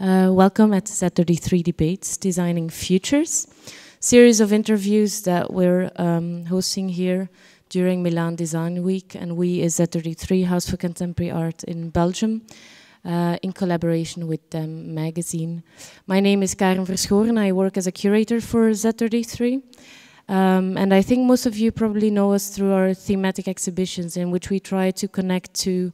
Uh, welcome at Z33 Debates, Designing Futures, series of interviews that we're um, hosting here during Milan Design Week, and we is Z33 House for Contemporary Art in Belgium, uh, in collaboration with Them Magazine. My name is Karen Verschooren. I work as a curator for Z33. Um, and I think most of you probably know us through our thematic exhibitions in which we try to connect to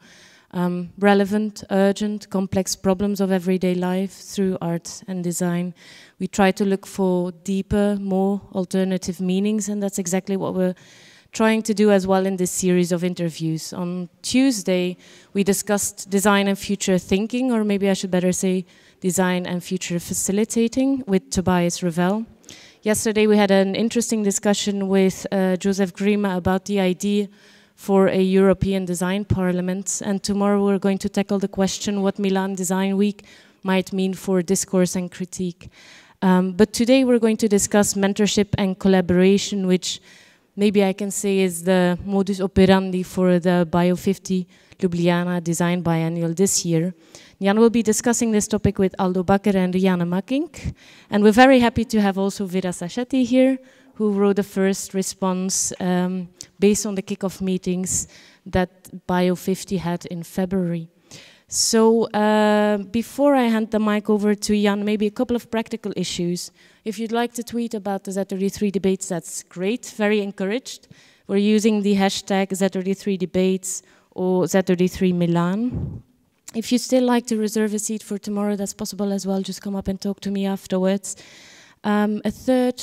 um, relevant, urgent, complex problems of everyday life through art and design. We try to look for deeper, more alternative meanings, and that's exactly what we're trying to do as well in this series of interviews. On Tuesday, we discussed design and future thinking, or maybe I should better say design and future facilitating with Tobias Revell. Yesterday we had an interesting discussion with uh, Joseph Grima about the idea for a European Design Parliament, and tomorrow we're going to tackle the question what Milan Design Week might mean for discourse and critique. Um, but today we're going to discuss mentorship and collaboration, which maybe I can say is the modus operandi for the Bio 50 Ljubljana Design Biennial this year. Jan will be discussing this topic with Aldo Bakker and Rianne Makkink. And we're very happy to have also Vera Sacchetti here, who wrote the first response um, based on the kickoff meetings that Bio50 had in February. So uh, before I hand the mic over to Jan, maybe a couple of practical issues. If you'd like to tweet about the Z33 debates, that's great, very encouraged. We're using the hashtag Z33 debates or Z33 Milan. If you still like to reserve a seat for tomorrow, that's possible as well. Just come up and talk to me afterwards. Um, a third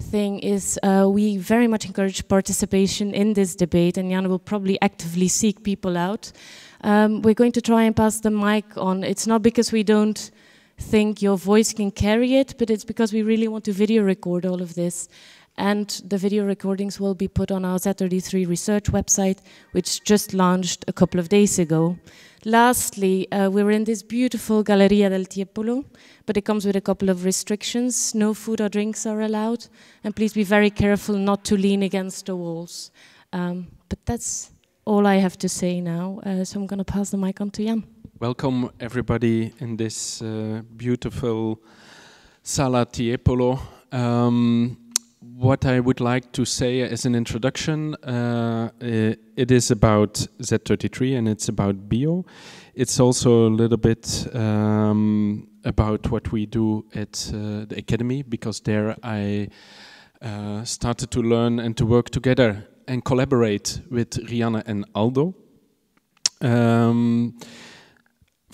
thing is uh, we very much encourage participation in this debate, and Jan will probably actively seek people out. Um, we're going to try and pass the mic on. It's not because we don't think your voice can carry it, but it's because we really want to video record all of this. And the video recordings will be put on our Z33 research website, which just launched a couple of days ago. Lastly, uh, we're in this beautiful Galleria del Tiepolo, but it comes with a couple of restrictions. No food or drinks are allowed, and please be very careful not to lean against the walls. Um, but that's all I have to say now, uh, so I'm going to pass the mic on to Jan. Welcome, everybody, in this uh, beautiful Sala Tiepolo. Um, what I would like to say as an introduction, uh, it is about Z33 and it's about bio. It's also a little bit um, about what we do at uh, the academy because there I uh, started to learn and to work together and collaborate with Rianne and Aldo. Um,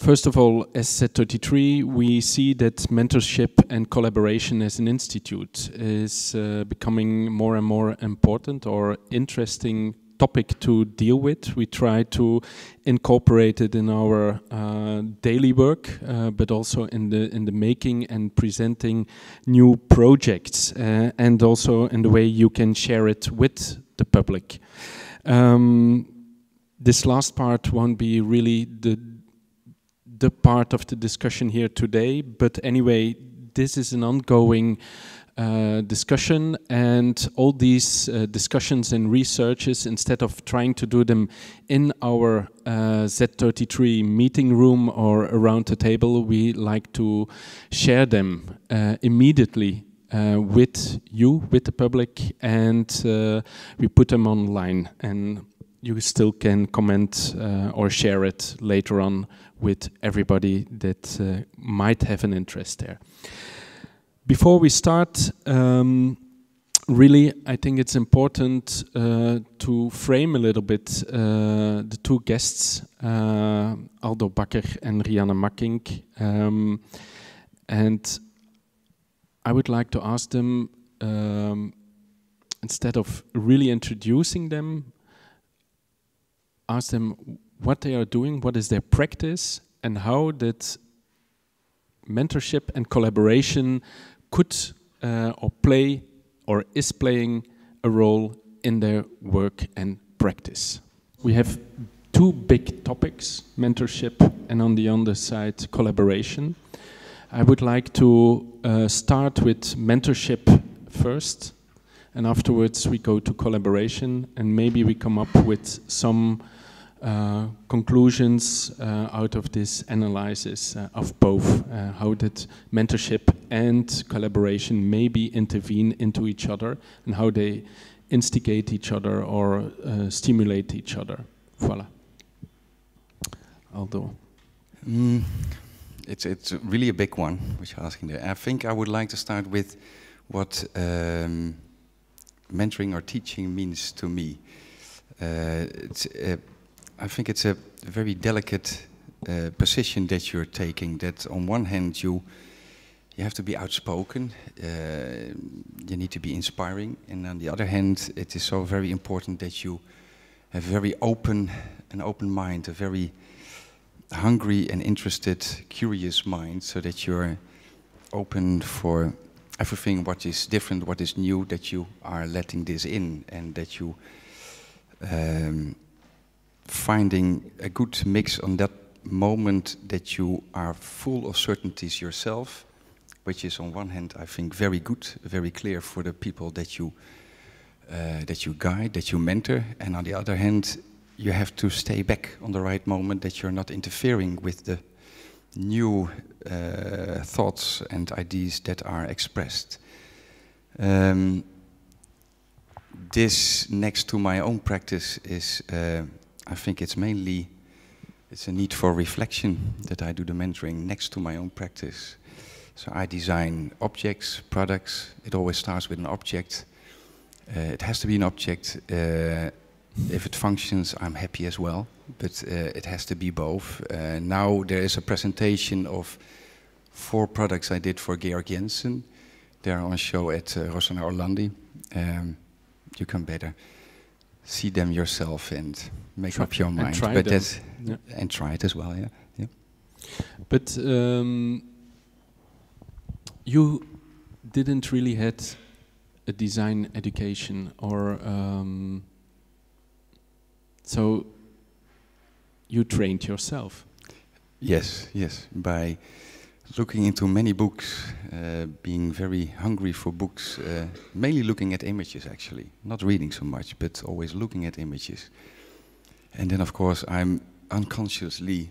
First of all, as Z33, we see that mentorship and collaboration as an institute is uh, becoming more and more important or interesting topic to deal with. We try to incorporate it in our uh, daily work, uh, but also in the in the making and presenting new projects, uh, and also in the way you can share it with the public. Um, this last part won't be really the the part of the discussion here today. But anyway, this is an ongoing uh, discussion and all these uh, discussions and researches, instead of trying to do them in our uh, Z33 meeting room or around the table, we like to share them uh, immediately uh, with you, with the public, and uh, we put them online. And you still can comment or share it later on with everybody that uh, might have an interest there. Before we start, um, really, I think it's important uh, to frame a little bit uh, the two guests, uh, Aldo Bakker and Rianne Makkink. Um, and I would like to ask them, um, instead of really introducing them, ask them what they are doing, what is their practice, and how that mentorship and collaboration could uh, or play or is playing a role in their work and practice. We have two big topics, mentorship and on the other side, collaboration. I would like to uh, start with mentorship first, and afterwards we go to collaboration, and maybe we come up with some conclusions uh, out of this analysis uh, of both uh, how did mentorship and collaboration maybe intervene into each other and how they instigate each other or uh, stimulate each other. Voila. Aldo. Mm, it's it's really a big one which you're asking there. I think I would like to start with what um, mentoring or teaching means to me. Uh, uh, I think it's a very delicate uh, position that you're taking. That on one hand you you have to be outspoken, uh, you need to be inspiring, and on the other hand, it is so very important that you have very open, an open mind, a very hungry and interested, curious mind, so that you're open for everything what is different, what is new, that you are letting this in, and that you um, finding a good mix on that moment that you are full of certainties yourself, which is on one hand I think very good, very clear for the people that you uh, that you guide, that you mentor, and on the other hand you have to stay back on the right moment that you're not interfering with the new uh, thoughts and ideas that are expressed. Um, this next to my own practice is uh, I think it's mainly it's a need for reflection that I do the mentoring next to my own practice. So I design objects, products. It always starts with an object. Uh, it has to be an object. Uh, if it functions, I'm happy as well. But uh, it has to be both. Uh, now there is a presentation of four products I did for Georg Jensen. They are on show at uh, Rossana Orlandi. Um, you can better see them yourself and make Try- up your mind. try but them. that's Yeah. and try it as well. Yeah. Yeah. But um, you didn't really had a design education, or um, so you trained yourself. Yes, yes. By looking into many books, uh, being very hungry for books, uh, mainly looking at images actually, not reading so much, but always looking at images. And then, of course, I'm unconsciously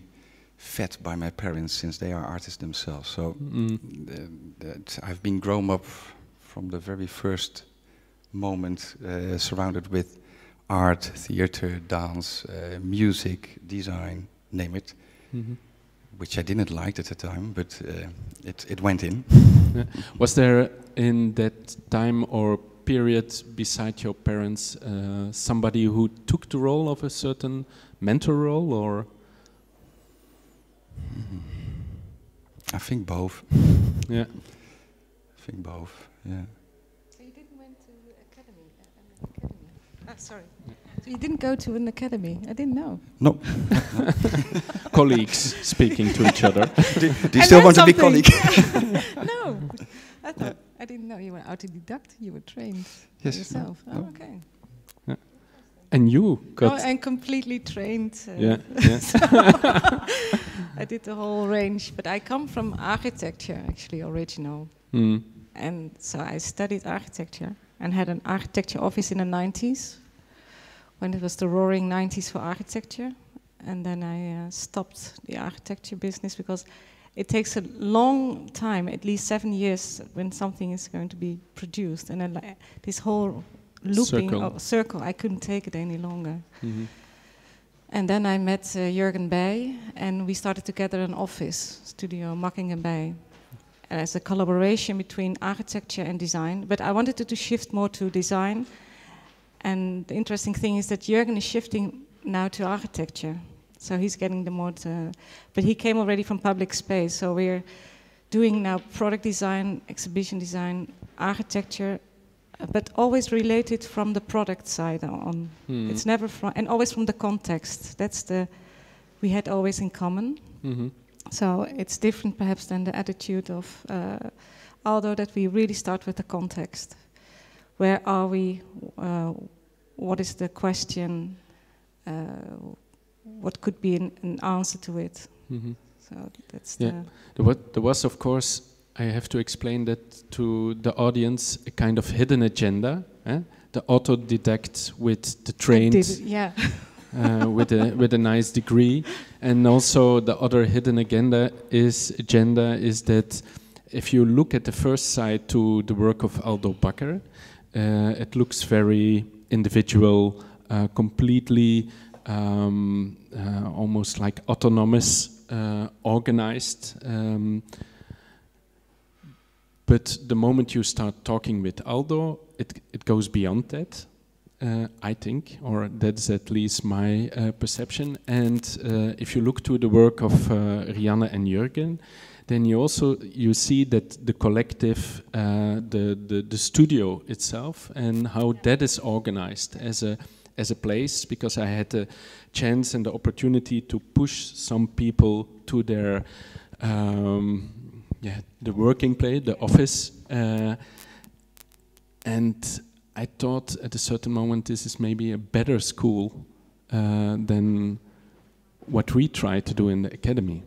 fed by my parents since they are artists themselves. So Mm. uh, that I've been grown up from the very first moment, uh, surrounded with art, theater, dance, uh, music, design, name it Mhm. Which I didn't like at the time, but uh, it, it went in. Was there in that time or period beside your parents uh, somebody who took the role of a certain mentor role, or I think both. yeah? I think both. Yeah. So you didn't went to academy, uh, academy. Ah, sorry. So you didn't go to an academy. I didn't know. No. Colleagues speaking to each other. Do you I still want learned to be something. colleague? no, I thought I didn't know you were autodidact. You were trained Yes. yourself. Oh, Oh. okay. And you Oh, got and completely trained. uh, yeah, yeah. I did the whole range, but I come from architecture, actually, original. Mm. And so I studied architecture and had an architecture office in the 90s when it was the roaring 90s for architecture. And then I uh, stopped the architecture business because it takes a long time, at least seven years, when something is going to be produced. And then like, this whole looping Circle. of circle, I couldn't take it any longer. Mhm. And then I met uh, Jurgen Bey, and we started together an office, Studio Makkink & Bey, as a collaboration between architecture and design. But I wanted it to shift more to design. And the interesting thing is that Jurgen is shifting now to architecture. So he's getting the more, to, but he came already from public space. So we're doing now product design, exhibition design, architecture, uh, but always related from the product side on. Mm. It's never from, and always from the context. That's the, we had always in common. Mhm. So it's different perhaps than the attitude of uh, Aldo that we really start with the context. Where are we? Uh, what is the question? Uh, what could be an, an answer to it? Mhm. So that's Yeah. the There was, there was, of course, I have to explain that to the audience, a kind of hidden agenda. Eh? The autodidact with the trained yeah. uh, with a with a nice degree. And also the other hidden agenda is agenda is that if you look at the first side to the work of Aldo Bakker, uh, it looks very individual, uh, completely um, uh, almost like autonomous, uh, organized. Um, but the moment you start talking with Aldo, it, it goes beyond that. Uh, I think, or that's at least my uh, perception. And if you look to the work of Rianne and Jürgen, then you also you see that the collective, uh, the, the the studio itself, and how that is organized as a as a place. Because I had the chance and the opportunity to push some people to their um, yeah the working place, the office, uh, and I thought at a certain moment this is maybe a better school uh, than what we try to do in the academy.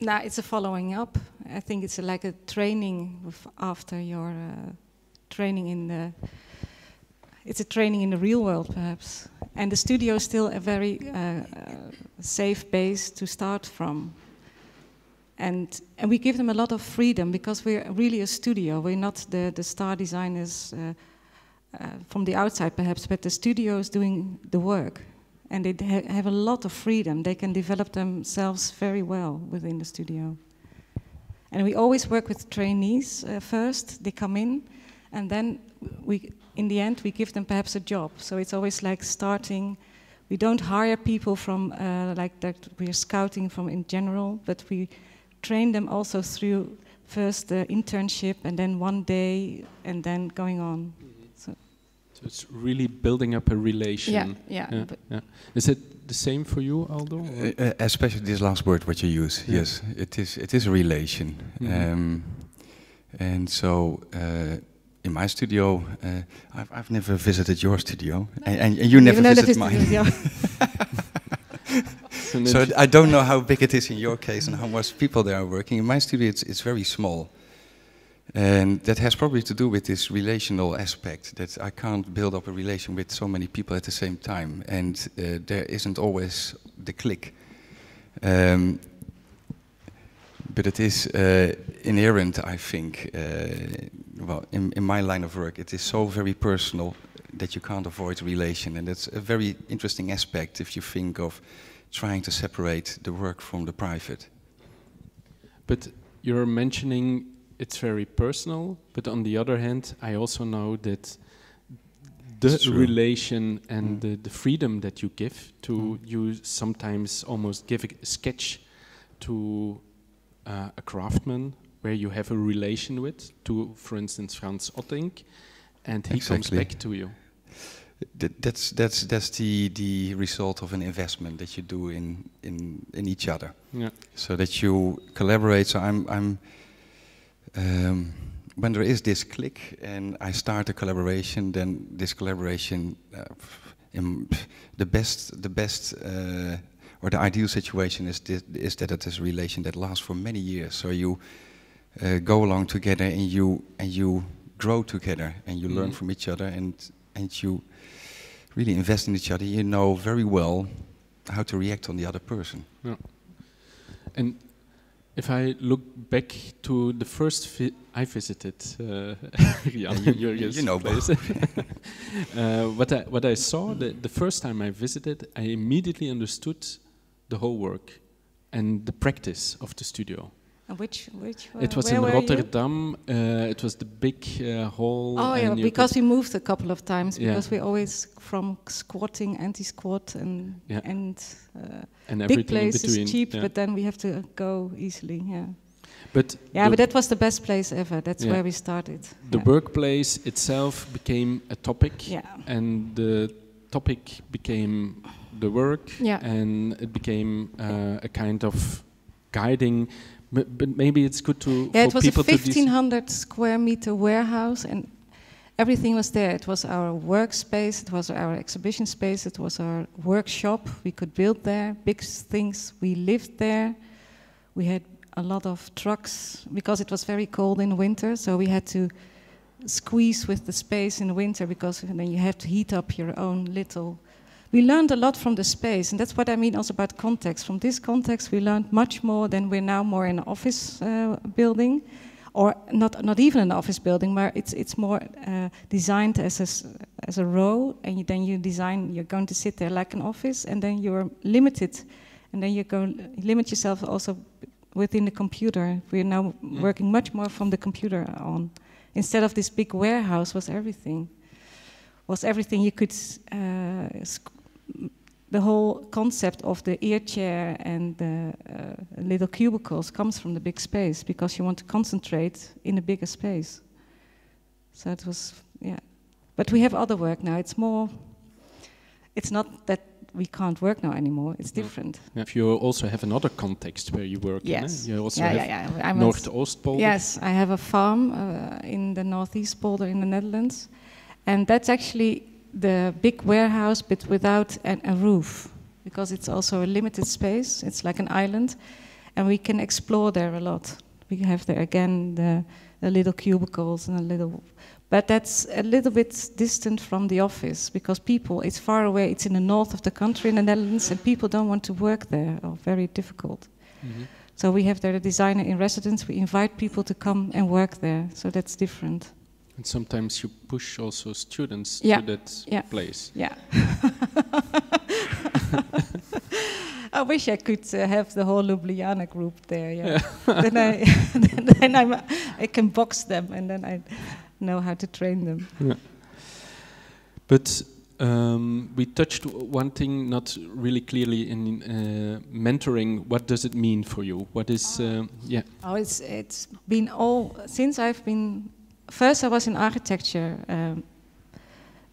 Now it's a following up. I think it's a, like a training after your uh, training in the. It's a training in the real world, perhaps. And the studio is still a very uh, uh, safe base to start from. And, and we give them a lot of freedom because we're really a studio. We're not the, the star designers uh, uh, from the outside, perhaps, but the studio is doing the work. And they ha have a lot of freedom. They can develop themselves very well within the studio. And we always work with trainees uh, first. They come in, and then we, in the end, we give them perhaps a job. So it's always like starting. We don't hire people from uh, like that. We're scouting from in general, but we train them also through first the internship and then one day and then going on. So. so. it's really building up a relation. Yeah, yeah. yeah, yeah. Is it the same for you, Aldo? Uh, uh, especially this last word, what you use. Yeah. Yes, it is. It is a relation, mm -hmm. um, and so. Uh, in my studio, uh, I've, I've never visited your studio, no. and, and, you never visited mine. so I don't know how big it is in your case and how much people there are working. In my studio, it's, it's very small. And that has probably to do with this relational aspect, that I can't build up a relation with so many people at the same time. And uh, there isn't always the click. Um, but it is uh, inherent, I think, uh, well, in, in my line of work, it is so very personal that you can't avoid relation. And that's a very interesting aspect if you think of trying to separate the work from the private. But you're mentioning it's very personal, but on the other hand, I also know that the relation and mm. the, the, freedom that you give to mm. you sometimes almost give a sketch to uh, a craftsman where you have a relation with to for instance Franz Otting, and he exactly. comes back to you that's that's that's the the result of an investment that you do in in in each other. Yeah. So that you collaborate. So I'm I'm um, when there is this click and I start a collaboration, then this collaboration, uh, in the best the best. Uh, or the ideal situation is is that it is a relation that lasts for many years. So you uh, go along together and you and you grow together and you mm. learn from each other and and you really invest in each other, you know very well how to react on the other person. Yeah. And if I look back to the first vi I visited uh, you know place, uh, what I what I saw the, the first time I visited, I immediately understood the whole work and the practice of the studio. Which, which? Uh, it was in Rotterdam. Uh, it was the big uh, hall. Oh yeah, because we moved a couple of times because yeah. we always from squatting, anti-squat, and yeah. and, uh, and big place is cheap, yeah. but then we have to go easily. Yeah. But yeah, but that was the best place ever. That's where we started. The workplace itself became a topic, yeah. and the topic became the work, yeah. and it became uh, a kind of guiding but, maybe it's good to yeah. it was a 1500 square meter warehouse, and everything was there. It was our workspace, it was our exhibition space, it was our workshop. We could build there big things. We lived there. We had a lot of trucks because it was very cold in winter, so we had to squeeze with the space in winter because then you have to heat up your own little we learned a lot from the space, and that's what I mean also about context. From this context, we learned much more than we're now more in an office uh, building, or not not even an office building, where it's it's more uh, designed as a as a row, and you, then you design you're going to sit there like an office, and then you're limited, and then you go limit yourself also within the computer. We're now mm. working much more from the computer on, instead of this big warehouse was everything was everything you could uh, the whole concept of the ear chair and the uh, little cubicles comes from the big space because you want to concentrate in a bigger space. So it was, yeah. But we have other work now. It's more, it's not that we can't work now anymore. It's different. If you also have another context where you work, yes, in, you also yeah, have yeah, yeah. Noordoostpolder. Yes, I have a farm uh, in the Northeast Polder in the Netherlands, and that's actually the big warehouse, but without an, a roof, because it's also a limited space. It's like an island, and we can explore there a lot. We have there again the, the little cubicles and a little, but that's a little bit distant from the office because people, it's far away. It's in the north of the country in the Netherlands, and people don't want to work there, or very difficult. Mm -hmm. So we have there a designer in residence. We invite people to come and work there, so that's different. And sometimes you push also students yeah. to that yeah. place. Yeah. I wish I could uh, have the whole Ljubljana group there. Yeah. yeah. then I then I'm, I can box them and then I know how to train them. Yeah. But um, we touched one thing not really clearly in uh, mentoring. What does it mean for you? What is uh, yeah? Oh, it's it's been all since I've been first I was in architecture um,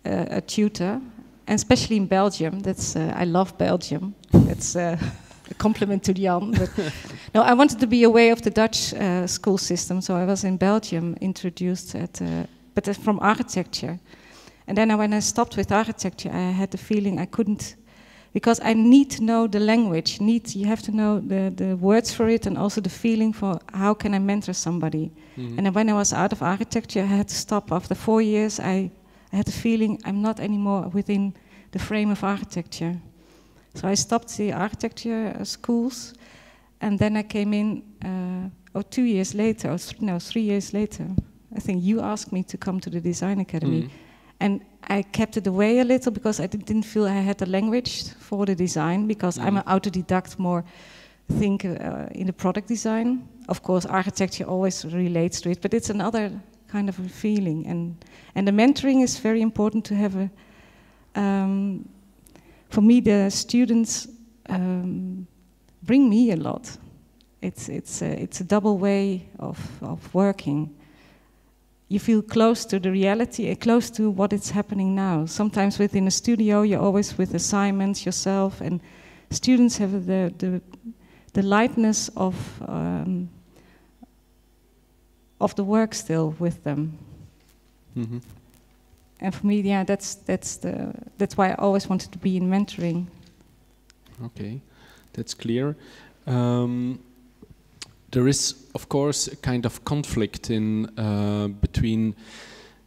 uh, a tutor, and especially in Belgium. That's uh, I love Belgium. That's uh, a compliment to Jan. But no, I wanted to be away of the Dutch uh, school system, so I was in Belgium introduced at, uh, but from architecture. And then when I stopped with architecture, I had the feeling I couldn't because I need to know the language. Need you have to know the, the words for it and also the feeling for how can I mentor somebody. Mm-hmm. And when I was out of architecture, I had to stop. After four years, I, I had the feeling I'm not anymore within the frame of architecture. So I stopped the architecture uh, schools, and then I came in. Uh, oh, two years later, or th- no, three years later. I think you asked me to come to the design academy. Mm-hmm. And I kept it away a little because I didn't feel I had the language for the design because mm. I'm an autodidact more think uh, in the product design. Of course, architecture always relates to it, but it's another kind of a feeling. And and the mentoring is very important to have a. Um, for me, the students um, bring me a lot. It's it's a, it's a double way of of working you feel close to the reality, uh, close to what is happening now. Sometimes within a studio, you're always with assignments yourself, and students have the the, the lightness of um, of the work still with them. Mm-hmm. And for me, yeah, that's that's the that's why I always wanted to be in mentoring. Okay, that's clear. Um, there is, of course, a kind of conflict in uh, between.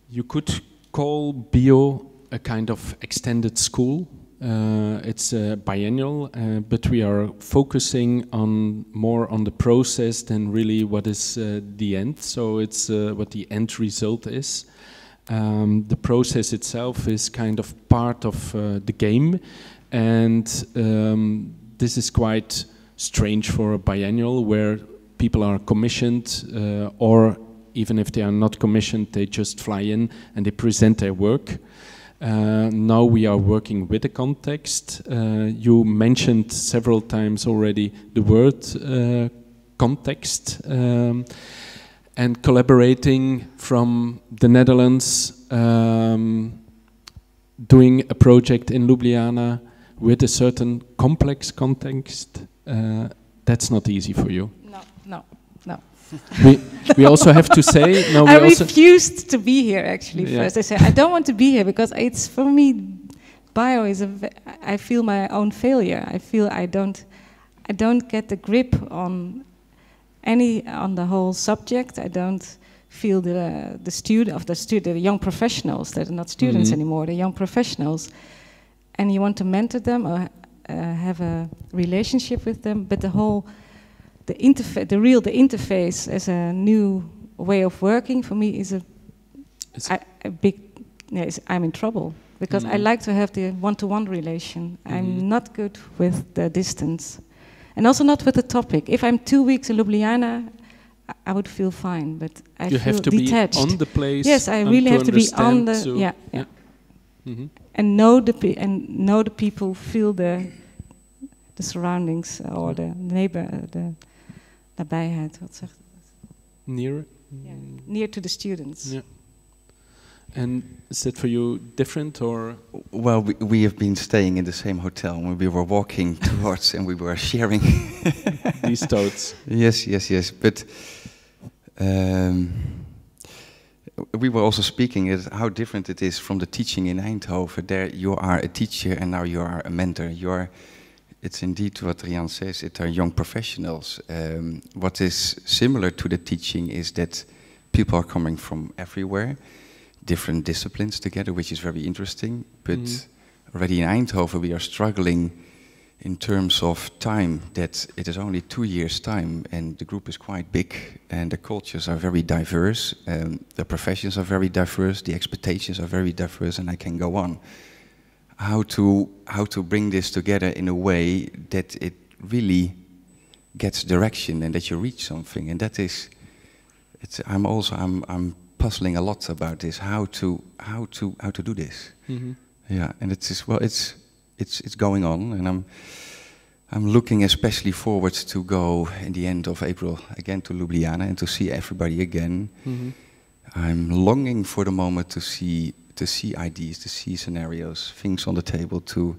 You could call bio a kind of extended school. Uh, it's a biennial, uh, but we are focusing on more on the process than really what is uh, the end. So it's uh, what the end result is. Um, the process itself is kind of part of uh, the game, and um, this is quite strange for a biennial where people are commissioned uh, or even if they are not commissioned, they just fly in and they present their work. Uh, now we are working with the context. Uh, you mentioned several times already the word uh, context um, and collaborating from the Netherlands, um, doing a project in Ljubljana with a certain complex context. Uh, that's not easy for you no, no. we, we also have to say no. We I refused to be here actually. Yeah. First, I said I don't want to be here because it's for me. Bio is a. I feel my own failure. I feel I don't. I don't get the grip on any on the whole subject. I don't feel the the student of the student, the young professionals. They're not students mm -hmm. anymore. The young professionals and you want to mentor them or uh, have a relationship with them, but the whole, the interface, the real, the interface as a new way of working for me is a, I, a big, yeah, I'm in trouble because mm -hmm. I Mm-hmm. like to have the one-to-one relation. Mhm. I'm not good with the distance, and also not with the topic. If I'm two weeks in Ljubljana, I, would feel fine, but I you feel have to detached. be on the place. Yes, I really have to be on the so- yeah, yeah, Mhm. and know the pe- and know the people, feel the the surroundings or the neighbor, the nabijheid. Wat zegt? Near. Yeah. Near to the students. Yeah. And is that for you different or? Well, we, we have been staying in the same hotel when we were walking towards and we were sharing. These thoughts. Yes, yes, yes. But um, we were also speaking at how different it is from the teaching in Eindhoven. There, you are a teacher and now you are a mentor. You are. It's indeed what Rianne says. It are young professionals. Um, what is similar to the teaching is that people are coming from everywhere, different disciplines together, which is very interesting. But Mhm. already in Eindhoven, we are struggling in terms of time that it is only two years time and the group is quite big and the cultures are very diverse um, the professions are very diverse the expectations are very diverse and i can go on how to how to bring this together in a way that it really gets direction and that you reach something and that is it's i'm also i'm i'm puzzling a lot about this how to how to how to do this Mhm. yeah, and it's just, well, it's it's it's going on, and I'm I'm looking especially forward to go in the end of April again to Ljubljana and to see everybody again. Mhm. I'm longing for the moment to see to see ideas, to see scenarios, things on the table to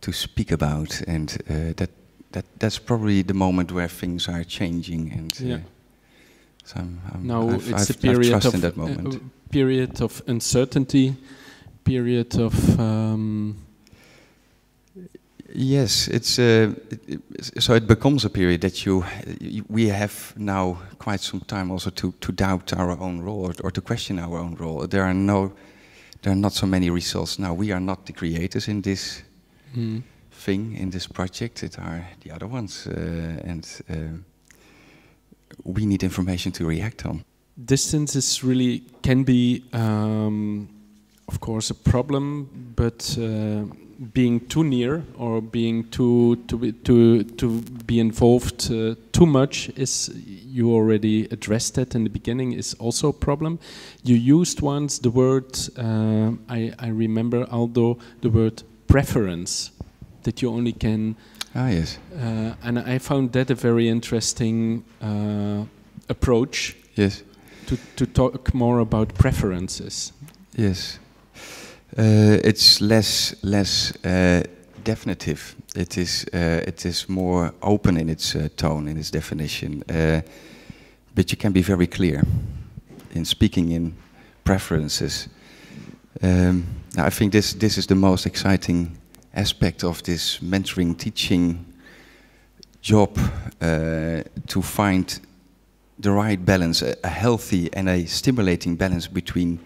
to speak about, and uh, that that that's probably the moment where things are changing, and uh, Yeah. so I'm, I'm Now I've, it's I've, a period of in that uh, moment. uh, period of uncertainty, period of um, Yes, it's uh, it, it- so it becomes a period that you, you we have now quite some time also to to doubt our own role or, or to question our own role. There are no there are not so many results now. We are not the creators in this mm, thing in this project. It are the other ones, uh, and uh, we need information to react on. distance is really can be um, of course a problem but uh, being too near or being too to be, to to be involved uh, too much is you already addressed that in the beginning is also a problem you used once the word uh, I, I remember Aldo the word preference that you only can Ah, yes, uh, and I found that a very interesting uh, approach yes, to, to talk more about preferences. yes. Uh, it's less less uh, definitive. It is uh, it is more open in its tone, in its definition. But you can be very clear in speaking in preferences. Um, I think this this is the most exciting aspect of this mentoring teaching job to find the right balance, a, a healthy and a stimulating balance between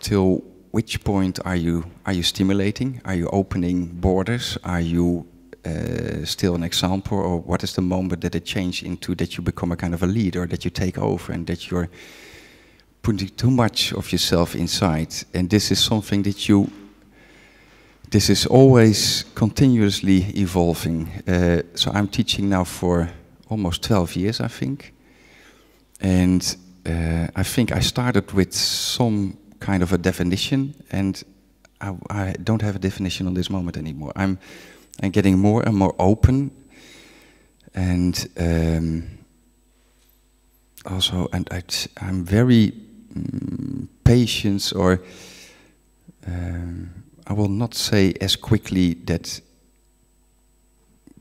till which point are you are you stimulating? Are you opening borders? Are you uh, still an example, or what is the moment that it change into that you become a kind of a leader, that you take over, and that you're putting too much of yourself inside? And this is something that you. This is always continuously evolving. Uh, so I'm teaching now for almost 12 years, I think. And uh, I think I started with some kind of a definition, and I, I don't have a definition on this moment anymore. I'm, I'm getting more and more open, and um, also, and I, I'm very mm, patient, or um, I will not say as quickly that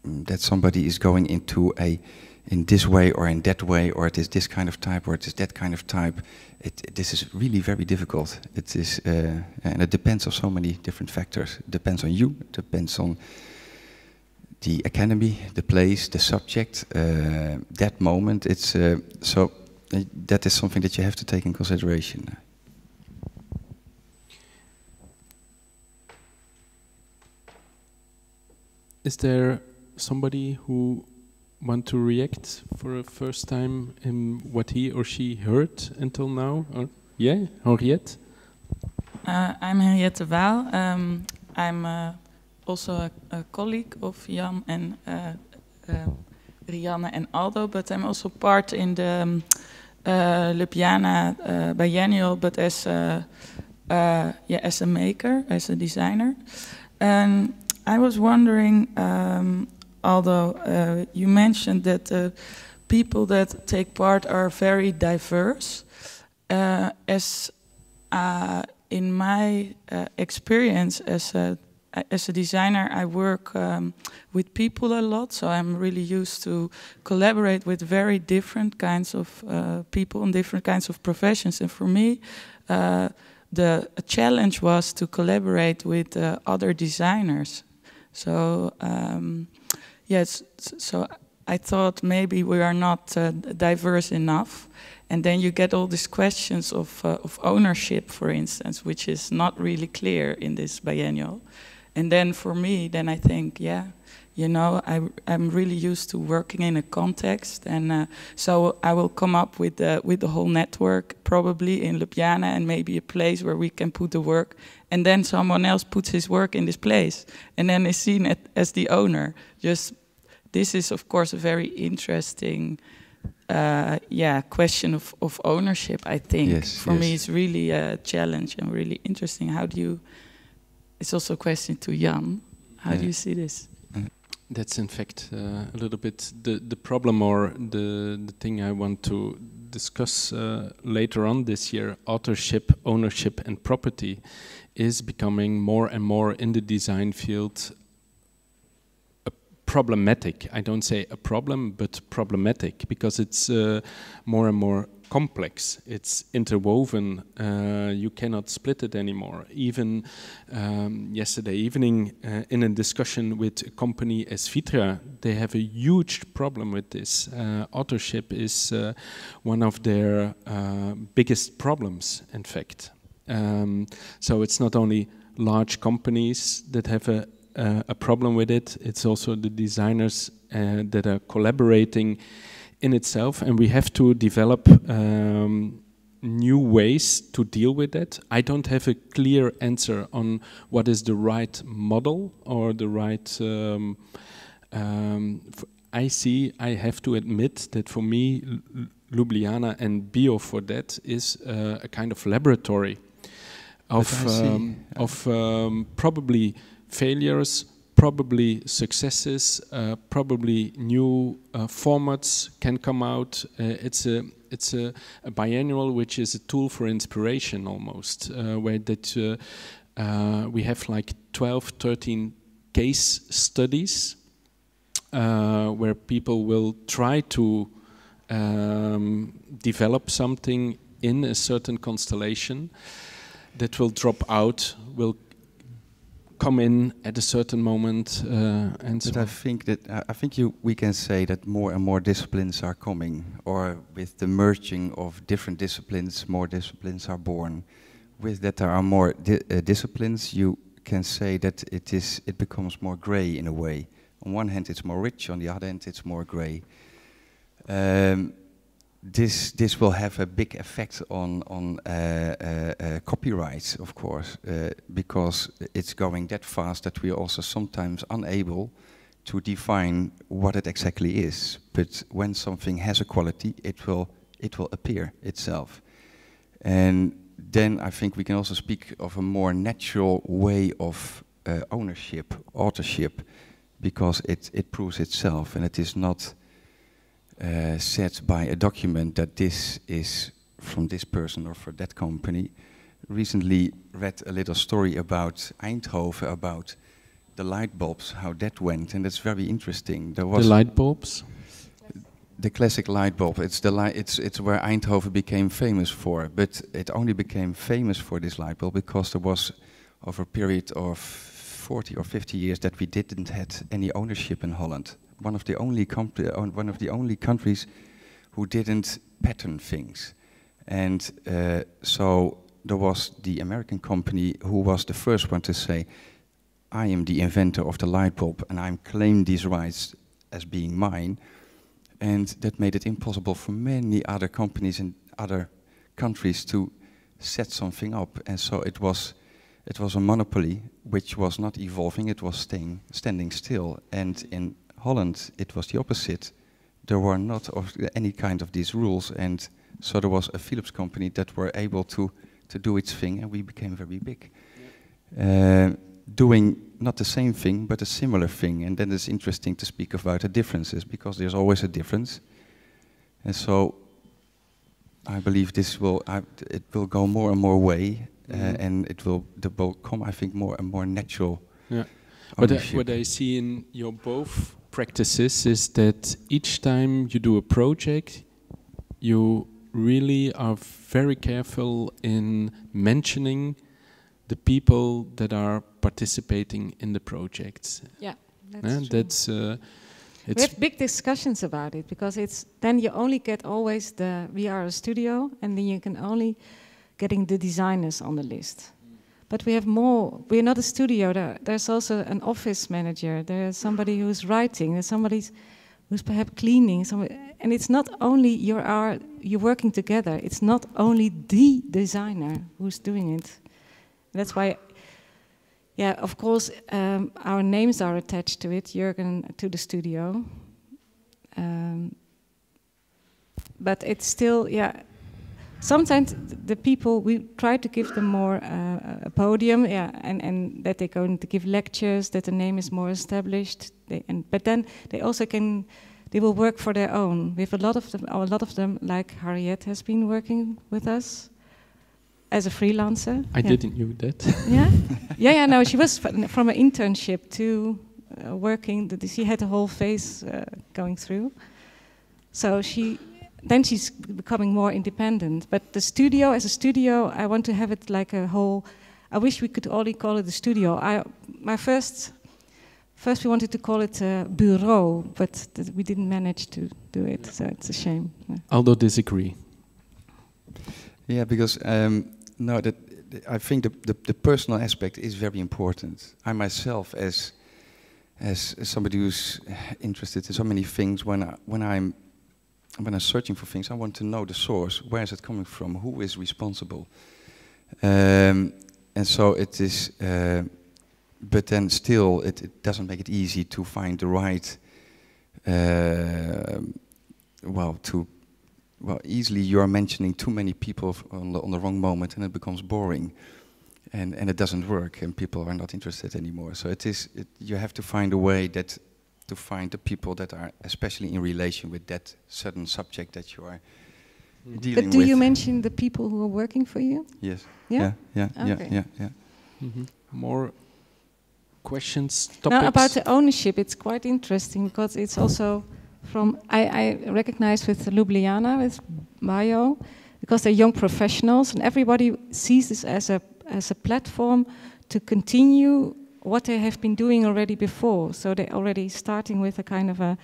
mm, that somebody is going into a in this way or in that way, or it is this kind of type, or it is that kind of type. It, this is really very difficult. It is, uh, and it depends on so many different factors. It depends on you. It depends on the academy, the place, the subject, uh, that moment. It's uh, so uh, that is something that you have to take in consideration. is there somebody who want to react for a first time in what he or she heard until now? Or, yeah, Henriette? Uh, I'm Henriette Waal. Um, I'm uh, also a, a, colleague of Jan and uh, uh Rianne and Aldo, but I'm also part in the um, uh, uh, biennial, but as a, yeah, as a maker, as a designer. And I was wondering, um, although uh, you mentioned that the people that take part are very diverse, uh, as uh, in my uh, experience as a as a designer, I work um, with people a lot, so I'm really used to collaborate with very different kinds of uh, people and different kinds of professions. And for me, uh, the challenge was to collaborate with other designers. So um, yes, so I thought maybe we are not uh, diverse enough. And then you get all these questions of, uh, of ownership, for instance, which is not really clear in this biennial. And then for me, then I think, yeah, you know, I, I'm really used to working in a context, and uh, so I will come up with the with the whole network probably in Ljubljana and maybe a place where we can put the work, and then someone else puts his work in this place, and then is seen as the owner. Just this is of course a very interesting. Uh, yeah, question of, of ownership. I think yes, for yes. me it's really a challenge and really interesting. How do you? It's also a question to Jan. How yeah. do you see this? That's in fact uh, a little bit the the problem or the the thing I want to discuss uh, later on this year. Authorship, ownership, and property is becoming more and more in the design field problematic. I don't say a problem, but problematic because it's uh, more and more complex. It's interwoven. Uh, you cannot split it anymore. Even um, yesterday evening, uh, in a discussion with a company as they have a huge problem with this. Uh, authorship is uh, one of their uh, biggest problems, in fact. Um, so it's not only large companies that have a, a problem with it, it's also the designers uh, that are collaborating in itself, and we have to develop um, new ways to deal with that. I don't have a clear answer on what is the right model or the right. Um, um, I see. I have to admit that for me, Ljubljana and Bio for that is uh, a kind of laboratory of um, of um, probably failures, probably successes, uh, probably new uh, formats can come out. Uh, it's a it's a, a, biennial which is a tool for inspiration almost, uh, where that uh, uh, we have like 12, 13 case studies where people will try to um, develop something in a certain constellation that will drop out, will come in at a certain moment uh, and but so I think that uh, I think you we can say that more and more disciplines are coming or with the merging of different disciplines more disciplines are born. With that there are more di uh, disciplines you can say that it is it becomes more gray in a way. On one hand it's more rich on the other hand it's more gray. Um, this this will have a big effect on on uh, uh, uh, copyright, of course, uh, because it's going that fast that we are also sometimes unable to define what it exactly is. But when something has a quality, it will it will appear itself, and then I think we can also speak of a more natural way of uh, ownership, authorship, because it it proves itself, and it is not uh, said by a document that this is from this person or for that company. Recently read a little story about Eindhoven, about the light bulbs, how that went, and it's very interesting. There was the light bulbs? The classic light bulb. It's the light. It's it's where Eindhoven became famous for, but it only became famous for this light bulb because there was over a period of 40 or 50 years that we didn't had any ownership in Holland one of the only uh, one of the only countries who didn't patent things, and uh, so there was the American company who was the first one to say, I am the inventor of the light bulb and I claim these rights as being mine. And that made it impossible for many other companies in other countries to set something up. And so it was, it was a monopoly which was not evolving, it was staying, standing still. And in Holland, it was the opposite. There were not any kind of these rules. And so there was a Philips company that were able to, to do its thing, and we became very big. Uh, doing not the same thing, but a similar thing. And then it's interesting to speak about the differences because there's always a difference. And so I believe this will I, it will go more and more way, uh, mm -hmm. and it will become I think more and more natural. Yeah. What I, what I see in your both practices is that each time you do a project, you really are very careful in mentioning the people that are participating in the projects. Yeah, that's and that's. Uh, we have big discussions about it because it's then you only get always the we are a studio and then you can only getting the designers on the list. But we have more. We're not a studio. There, there's also an office manager. There's somebody who's writing. There's somebody who's perhaps cleaning. and it's not only you are you're working together. It's not only the designer who's doing it. That's why, yeah, of course, um, our names are attached to it, Jurgen to the studio. Um, but it's still, yeah, sometimes the people, we try to give them more uh, a podium, yeah, and, and that they're going to give lectures, that the name is more established. They, and, but then they also can, they will work for their own. We have a lot of them, a lot of them, like Harriet has been working with us as a freelancer. I yeah. didn't know that. yeah, yeah, yeah. No, she was from an internship to uh, working. She had a whole phase uh, going through. So she, then she's becoming more independent. But the studio, as a studio, I want to have it like a whole. I wish we could only call it a studio. I, my first, first we wanted to call it a bureau, but we didn't manage to do it. So it's a shame. Yeah. Aldo disagree. Yeah, because um, no, that I think the, the, the personal aspect is very important. I myself, as as somebody who's interested in so many things, when I, when I'm when I'm searching for things, I want to know the source. Where is it coming from? Who is responsible? Um, and so it is. Uh, but then still, it, it, doesn't make it easy to find the right. Uh, well, to well, easily you are mentioning too many people on the, on the wrong moment and it becomes boring. And, and it doesn't work and people are not interested anymore. So it is, it, you have to find a way that to find the people that are especially in relation with that certain subject that you are mm. dealing with. But do with. you mention the people who are working for you? Yes. Yeah? Yeah, yeah, okay. yeah, yeah. yeah. Mm -hmm. More questions, topics? Now about the ownership, it's quite interesting because it's also from I, I recognize with Ljubljana with Bio because they're young professionals and everybody sees this as a as a platform to continue what they have been doing already before. So they're already starting with a kind of a,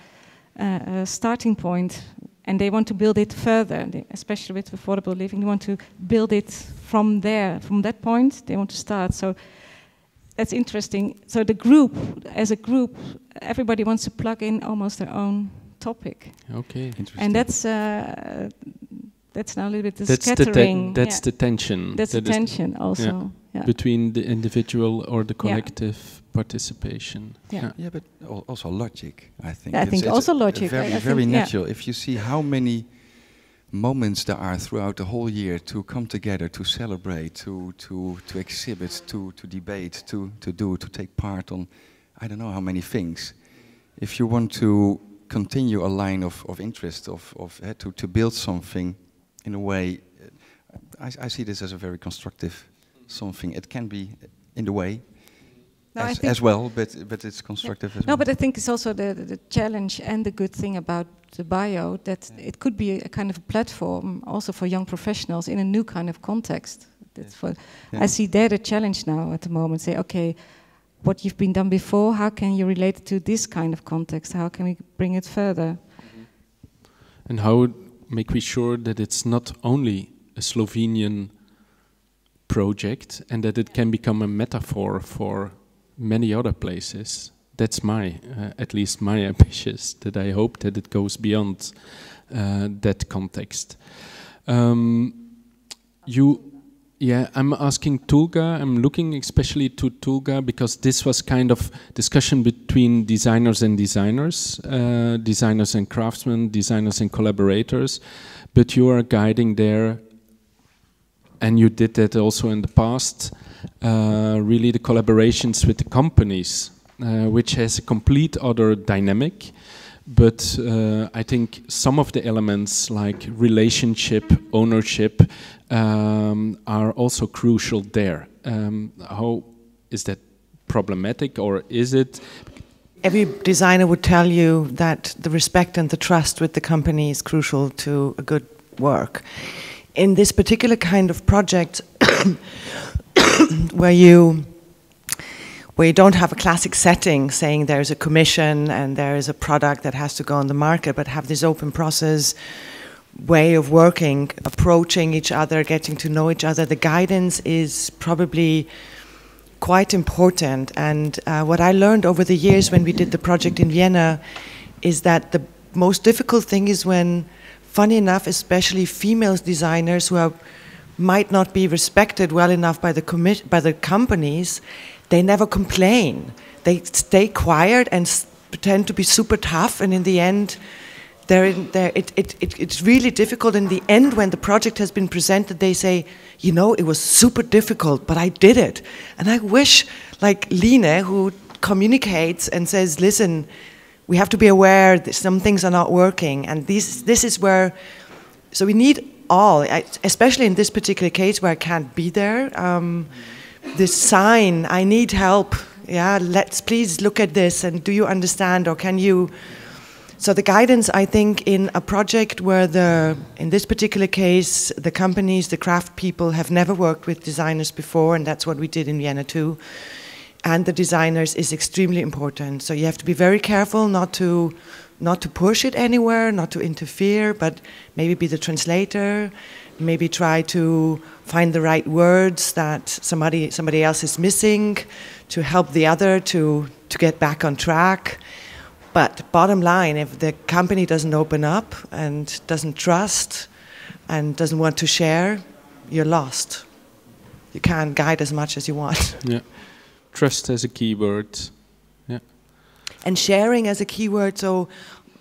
a starting point and they want to build it further, especially with affordable living. They want to build it from there, from that point, they want to start. So that's interesting. So the group, as a group, everybody wants to plug in almost their own topic. Okay, interesting. And that's uh, that's now a little bit the that's scattering. The that's yeah. the tension. That's that the tension also. Yeah. Yeah. Between the individual or the collective participation. Yeah. yeah, but also logic. I think. I it's think it's also logic. Very, I very natural. If you see how many moments there are throughout the whole year to come together, to celebrate, to to to exhibit, to to debate, to to do, to take part on, I don't know how many things. If you want to continue a line of, of interest, of, of uh, to, to build something in a way. Uh, I, I see this as a very constructive something. It can be in the way no, as, as, well, but but it's constructive yeah. No, well. but I think it's also the, the challenge and the good thing about the bio that yeah. it could be a kind of a platform also for young professionals in a new kind of context. That's yeah. what I see there the challenge now at the moment. Say, okay, what you've been done before, how can you relate it to this kind of context? How can we bring it further? Mm-hmm. And how make we sure that it's not only a Slovenian project and that it can become a metaphor for many other places. That's my, uh, at least my ambitious, that I hope that it goes beyond uh, that context. Um, you, yeah, I'm asking Tulga, I'm looking especially to Tulga because this was kind of discussion between designers and designers, uh, designers and craftsmen, designers and collaborators, but you are guiding there, and you did that also in the past, uh, really the collaborations with the companies, uh, which has a complete other dynamic but uh, I think some of the elements like relationship, ownership, um, are also crucial there. Um, how is that problematic, or is it? Every designer would tell you that the respect and the trust with the company is crucial to a good work. In this particular kind of project, where you where you don't have a classic setting saying there's a commission and there is a product that has to go on the market, but have this open process way of working, approaching each other, getting to know each other. The guidance is probably quite important. And uh, what I learned over the years when we did the project in Vienna is that the most difficult thing is when, funny enough, especially female designers who are, might not be respected well enough by the, by the companies, they never complain. They stay quiet and pretend to be super tough, and in the end, they're in, they're, it, it, it, it's really difficult. In the end, when the project has been presented, they say, you know, it was super difficult, but I did it. And I wish, like Line, who communicates and says, listen, we have to be aware that some things are not working. And this, this is where, so we need all, especially in this particular case where I can't be there. Um, this sign, I need help. Yeah, let's please look at this and do you understand or can you? So the guidance, I think, in a project where the, in this particular case, the companies, the craft people have never worked with designers before, and that's what we did in Vienna too. And the designers is extremely important. So you have to be very careful not to, not to push it anywhere, not to interfere, but maybe be the translator, maybe try to find the right words that somebody somebody else is missing to help the other to to get back on track. But bottom line if the company doesn't open up and doesn't trust and doesn't want to share you're lost. You can't guide as much as you want. Yeah trust as a keyword yeah and sharing as a keyword so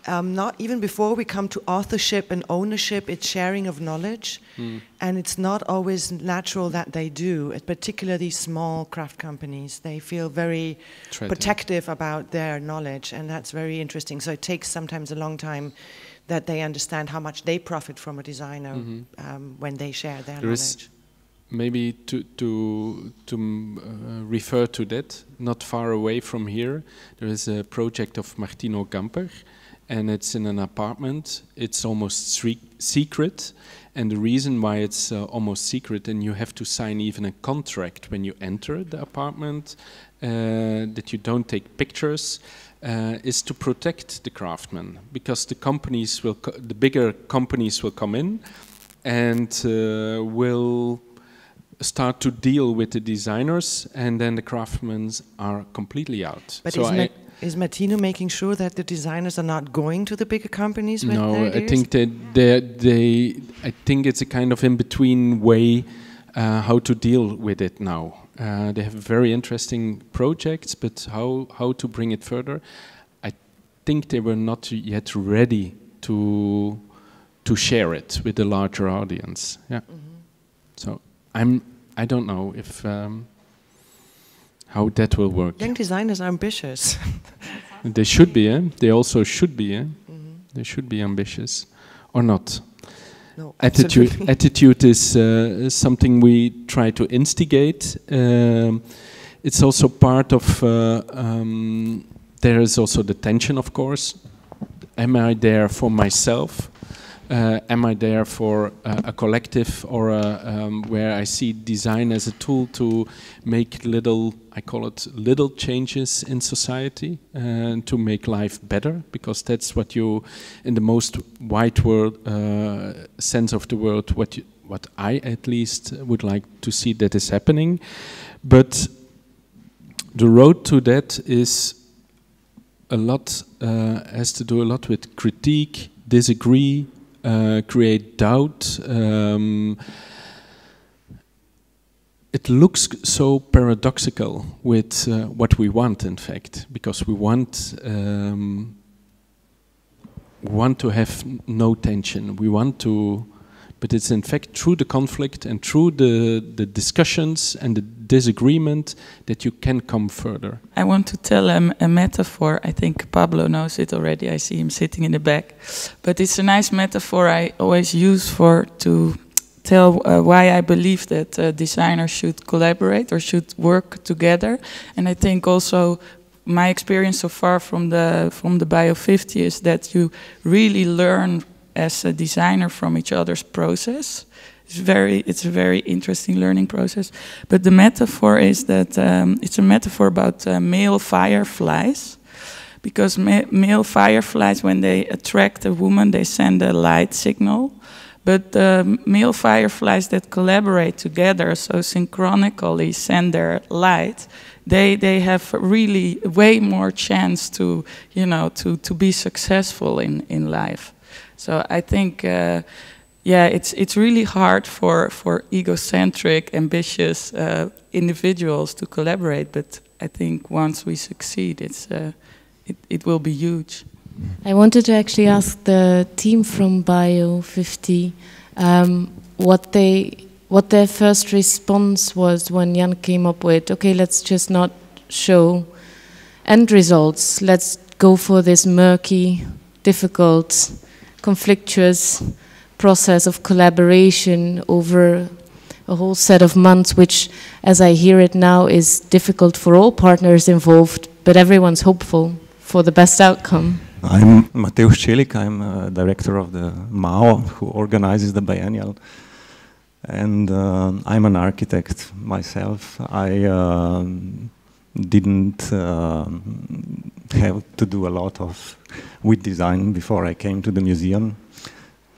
um, not even before we come to authorship and ownership, it's sharing of knowledge. Mm. And it's not always natural that they do, particularly small craft companies. They feel very protective about their knowledge, and that's very interesting. So it takes sometimes a long time that they understand how much they profit from a designer mm -hmm. um, when they share their there knowledge. Maybe to, to, to uh, refer to that, not far away from here, there is a project of Martino Gamper and it's in an apartment. It's almost secret, and the reason why it's uh, almost secret, and you have to sign even a contract when you enter the apartment uh, that you don't take pictures, uh, is to protect the craftsmen because the companies will, the bigger companies will come in and uh, will start to deal with the designers, and then the craftsmen are completely out. But so isn't, is Martino making sure that the designers are not going to the bigger companies? no, I think that they, they, I think it's a kind of in between way uh, how to deal with it now. Uh, they have very interesting projects, but how how to bring it further? I think they were not yet ready to to share it with a larger audience. Yeah. Mm -hmm. So I'm I don't know if. Um, how that will work. Young designers are ambitious. they should be, eh? They also should be, eh? Mm -hmm. They should be ambitious, or not. No, attitude, attitude is uh, something we try to instigate. Um, it's also part of. Uh, um, there is also the tension, of course. Am I there for myself? Uh, am I there for uh, a collective or a, um, where I see design as a tool to make little, I call it little changes in society and to make life better because that's what you, in the most wide world uh, sense of the word, what you, what I at least would like to see that is happening. But the road to that is a lot uh, has to do a lot with critique, disagree, uh, create doubt. Um, it looks so paradoxical with uh, what we want, in fact, because we want um, want to have no tension. We want to, but it's in fact through the conflict and through the the discussions and the disagreement that you can come further. I want to tell him a metaphor. I think Pablo knows it already. I see him sitting in the back, but it's a nice metaphor I always use for to tell uh, why I believe that uh, designers should collaborate or should work together. And I think also my experience so far from the from the Bio 50 is that you really learn as a designer from each other's process. It's very it's a very interesting learning process. But the metaphor is that um, it's a metaphor about uh, male fireflies. Because ma male fireflies, when they attract a woman, they send a light signal but the male fireflies that collaborate together, so synchronically send their light, they they have really way more chance to you know to to be successful in in life. So I think. Uh, yeah, it's it's really hard for for egocentric, ambitious uh, individuals to collaborate. But I think once we succeed, it's uh, it it will be huge. I wanted to actually ask the team from Bio 50 um, what they what their first response was when Jan came up with, okay, let's just not show end results. Let's go for this murky, difficult, conflictuous process of collaboration over a whole set of months, which, as I hear it now, is difficult for all partners involved, but everyone's hopeful for the best outcome. I'm Matevž Čelik. I'm uh, director of the MAO, who organizes the biennial. And uh, I'm an architect myself. I uh, didn't um, have to do a lot of with design before I came to the museum.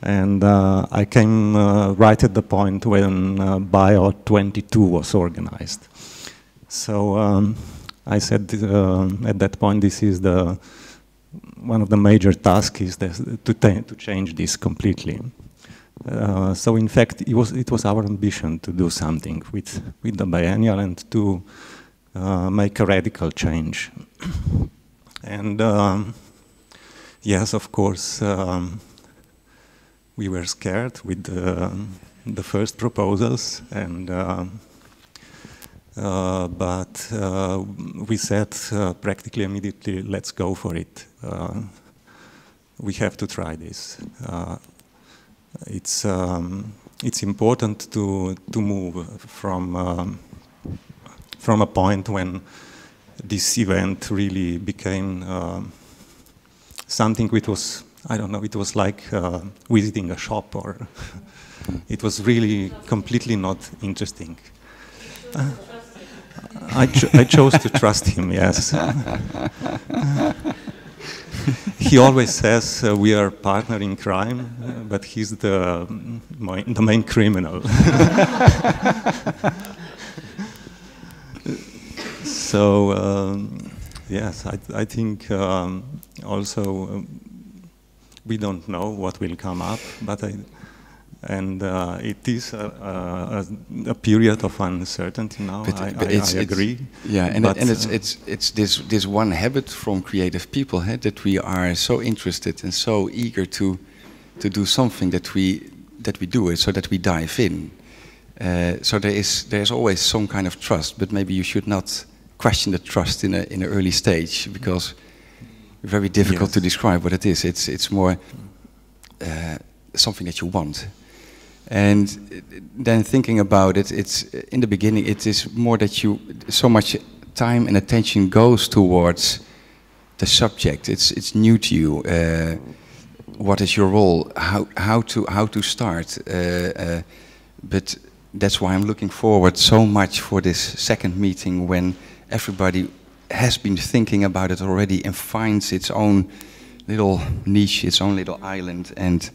And uh, I came uh, right at the point when uh, Bio 22 was organized. So um, I said at that point, this is the one of the major tasks is to, to change this completely. Uh, so in fact, it was, it was our ambition to do something with, with the biennial and to uh, make a radical change. And um, yes, of course, um, we were scared with the, the first proposals and um, uh, but uh, we said uh, practically immediately, let's go for it. we have to try this. it's um, it's important to to move from um, from a point when this event really became uh, something which was I don't know it was like uh, visiting a shop or it was really completely not interesting. Uh, I, cho I chose to trust him, yes. he always says uh, we are partner in crime, uh, but he's the, my, the main criminal. so, um, yes, I, I think um, also um, we don't know what will come up, but I, and uh, it is a, a, a, period of uncertainty now. But, I, but I, I agree. yeah, and, it, and it's uh, it's it's this this one habit from creative people hey, that we are so interested and so eager to to do something that we that we do it so that we dive in. Uh, so there is there is always some kind of trust, but maybe you should not question the trust in a in an early stage because very difficult yes. to describe what it is. It's it's more uh, something that you want. And then thinking about it, it's in the beginning, it is more that you so much time and attention goes towards the subject. It's it's new to you. Uh, what is your role? How how to how to start? Uh, uh, but that's why I'm looking forward so much for this second meeting when everybody has been thinking about it already and finds its own little niche, its own little island, and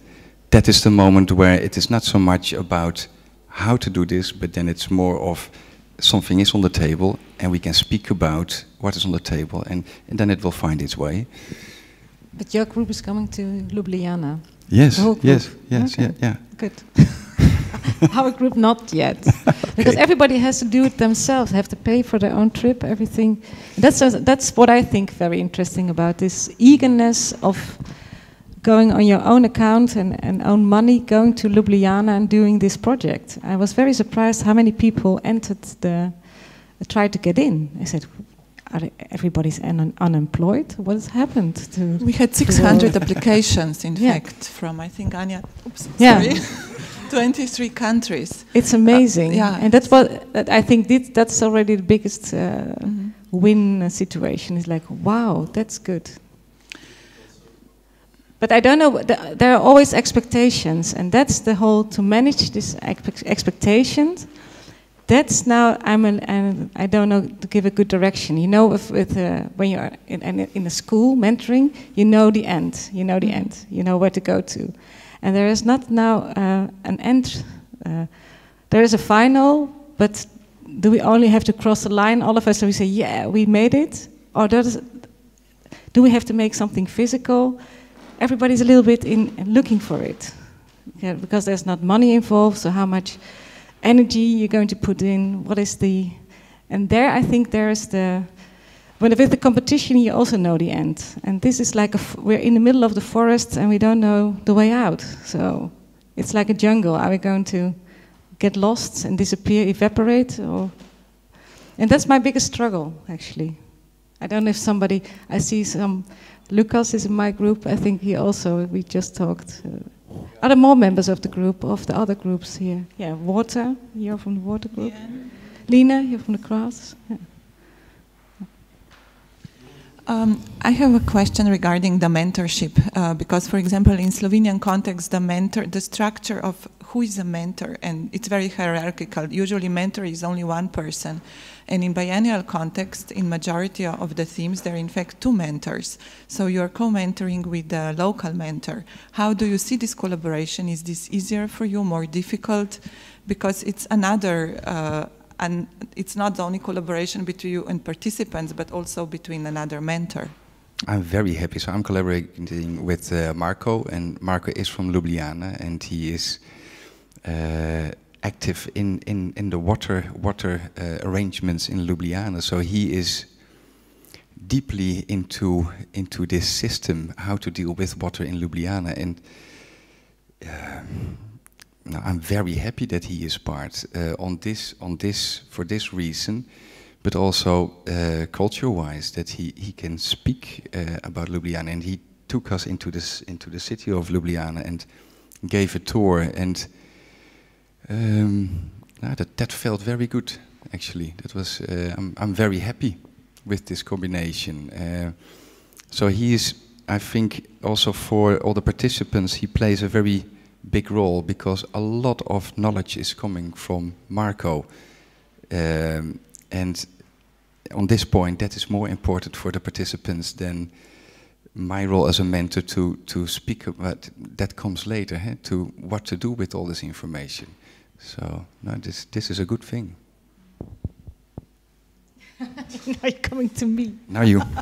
that is the moment where it is not so much about how to do this, but then it's more of something is on the table and we can speak about what is on the table and, and then it will find its way. But your group is coming to Ljubljana. Yes, The whole group? yes, yes, Okay. yeah, yeah. Good. Our group not yet, because everybody has to do it themselves. Have to pay for their own trip, everything. That's that's what I think very interesting about this eagerness of going on your own account and, and own money, going to Ljubljana and doing this project. I was very surprised how many people entered the, tried to get in. I said, Are everybody's un- unemployed. What has happened to? We had 600 applications, in Yeah. fact, from I think Anya, oops, Yeah. sorry, 23 countries. It's amazing, Uh, yeah. and that's what that I think. This, that's already the biggest uh, Mhm. win uh, situation. Is like, wow, that's good. But I don't know. th- There are always expectations, and that's the whole to manage these expectations. That's now I'm an, an I don't know to give a good direction. You know, if, with uh, when you're in, in, in a school mentoring, you know the end. You know the end. You know where to go to, and there is not now uh, an end. Uh, there is a final, but do we only have to cross the line? All of us, and we say, yeah, we made it, or does do we have to make something physical? Everybody's a little bit in looking for it, yeah, because there's not money involved. So how much energy you're going to put in? What is the? And there, I think there is the. When with the competition, you also know the end. And this is like a f- we're in the middle of the forest and we don't know the way out. So it's like a jungle. Are we going to get lost and disappear, evaporate, or? And that's my biggest struggle, actually. I don't know if somebody. I see some. Lucas is in my group. I think he also. We just talked. Uh, are there more members of the group of the other groups here? Yeah, water. You're from the water group. Lena, you're from the crafts. Yeah. Um, I have a question regarding the mentorship, uh, because, for example, in Slovenian context, the mentor, the structure of who is a mentor, and it's very hierarchical. Usually, mentor is only one person, and in biennial context, in majority of the themes, there are in fact two mentors. So you are co-mentoring with the local mentor. How do you see this collaboration? Is this easier for you, more difficult? Because it's another. Uh, and it's not the only collaboration between you and participants, but also between another mentor. I'm very happy. So I'm collaborating with uh, Marco, and Marco is from Ljubljana, and he is uh, active in, in, in the water water uh, arrangements in Ljubljana. So he is deeply into into this system, how to deal with water in Ljubljana, and. um I'm very happy that he is part uh, on this on this for this reason, but also uh, culture-wise that he, he can speak uh, about Ljubljana and he took us into this into the city of Ljubljana and gave a tour and um, that that felt very good actually. That was uh, I'm I'm very happy with this combination. Uh, so he is I think also for all the participants he plays a very big role because a lot of knowledge is coming from Marco. Um, and on this point, that is more important for the participants than my role as a mentor to, to speak about that comes later, eh, to what to do with all this information. So no, this, this is a good thing. now you're coming to me. Now you.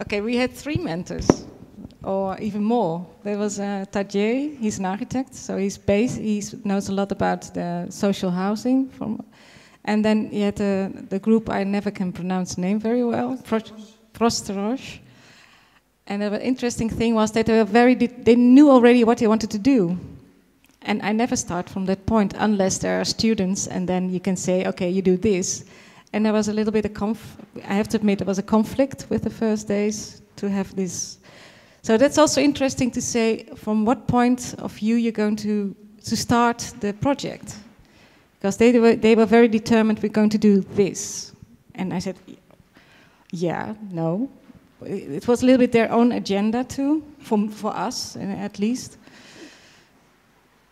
Okay, we had three mentors, or even more. There was uh, he's an architect, so he's based, he knows a lot about the social housing. From, and then he had uh, the group, I never can pronounce the name very well, Pro- Prostorož. And the interesting thing was that they were very, they knew already what they wanted to do. And I never start from that point unless there are students, and then you can say, okay, you do this. And there was a little bit of conf. I have to admit, there was a conflict with the first days to have this. So that's also interesting to say from what point of view you're going to to start the project, because they were they were very determined we're going to do this, and I said, yeah, no. It was a little bit their own agenda too, for for us at least.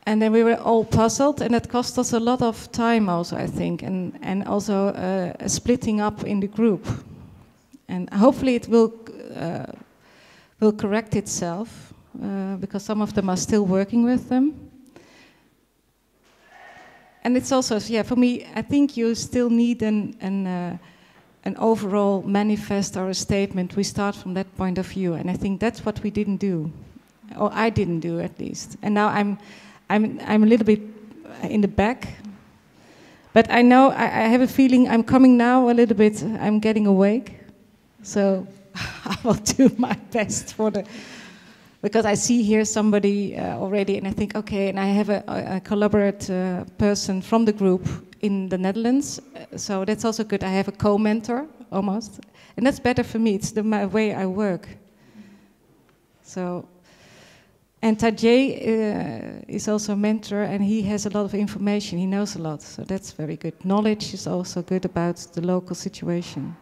And then we were all puzzled, and it cost us a lot of time, also, I think, and, and also uh, splitting up in the group. And hopefully, it will, uh, will correct itself, uh, because some of them are still working with them. and it's also yeah for me. I think you still need an an uh, an overall manifest or a statement. We start from that point of view, and I think that's what we didn't do, or I didn't do at least. And now I'm I'm I'm a little bit in the back. But I know I, I have a feeling I'm coming now a little bit. I'm getting awake, so I will do my best for the because I see here somebody uh, already, and I think, okay, and I have a, a, collaborate uh, person from the group in the Netherlands, uh, so that's also good. I have a co-mentor almost, and that's better for me. It's the my way I work. So, and Tajay uh, is also a mentor, and he has a lot of information. He knows a lot, so that's very good. Knowledge is also good about the local situation.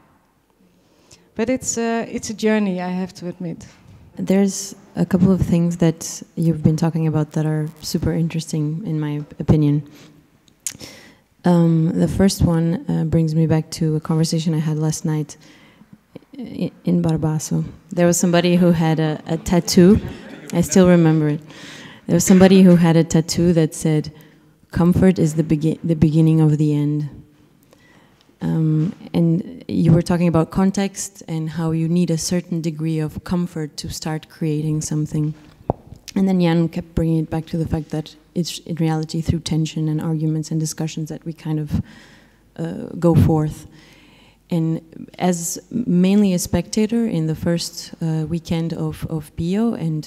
But it's uh, it's a journey, I have to admit. There's a couple of things that you've been talking about that are super interesting, in my opinion. Um, the first one uh, brings me back to a conversation I had last night in, in. There was somebody who had a, a tattoo. I still remember it. There was somebody who had a tattoo that said, "Comfort is the, begi- the beginning of the end." Um, and you were talking about context and how you need a certain degree of comfort to start creating something. And then Jan kept bringing it back to the fact that it's in reality through tension and arguments and discussions that we kind of uh, go forth. And as mainly a spectator in the first uh, weekend of, of Bio, and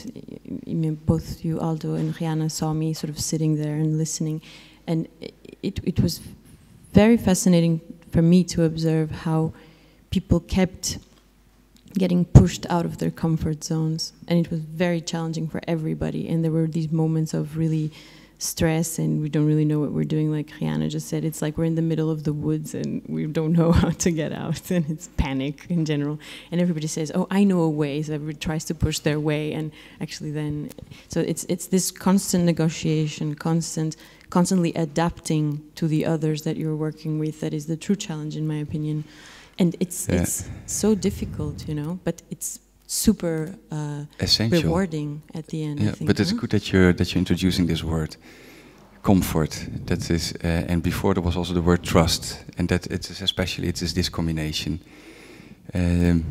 both you, Aldo, and Rianne saw me sort of sitting there and listening, and it, it was very fascinating for me to observe how people kept getting pushed out of their comfort zones. And it was very challenging for everybody. And there were these moments of really stress and we don't really know what we're doing. Like Rianne just said it's like we're in the middle of the woods and we don't know how to get out. And it's panic in general. And everybody says oh I know a way. So everybody tries to push their way. And actually then so it's it's this constant negotiation constant constantly adapting to the others that you're working with that is the true challenge in my opinion and it's Yeah. it's so difficult you know but it's super uh, Essential. rewarding at the end I Yeah, think, but it's huh? good that you're that you're introducing this word, comfort. That is, uh, and before there was also the word trust, and that it is especially it is this combination. Um,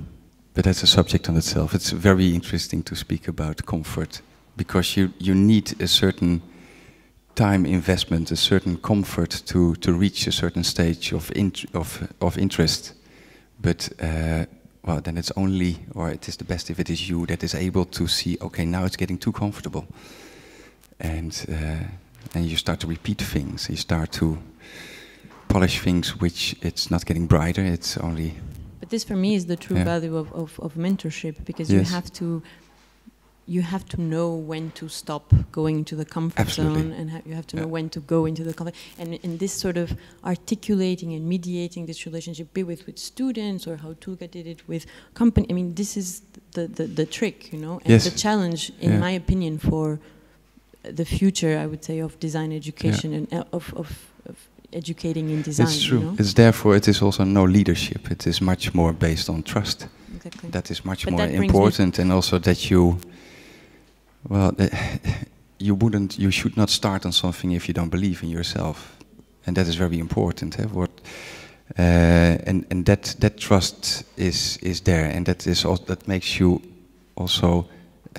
but that's a subject on itself. It's very interesting to speak about comfort because you you need a certain time investment, a certain comfort to to reach a certain stage of of of interest. But uh, well, then it's only, or it is the best if it is you that is able to see, okay, now it's getting too comfortable. And uh, then you start to repeat things, you start to polish things which it's not getting brighter, it's only, But this for me is the true Yeah. value of, of, of mentorship because Yes. you have to you have to know when to stop going into the comfort Absolutely. zone and ha- you have to Yeah. know when to go into the comfort and in this sort of articulating and mediating this relationship be with with students or how Tulga did it with company I mean this is the, the, the trick you know and Yes. the challenge in Yeah. my opinion for the future I would say of design education and uh, of, of, of educating in design it's true. you know? It's therefore, it is also no leadership, it is much more based on trust. exactly. That is much But more that brings me- important, and also that you, well, you wouldn't, you should not start on something if you don't believe in yourself, and that is very important. Eh? What, uh, and and that that trust is is there, and that is also, that makes you also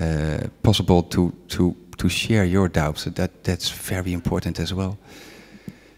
uh, possible to to to share your doubts. That that's very important as well.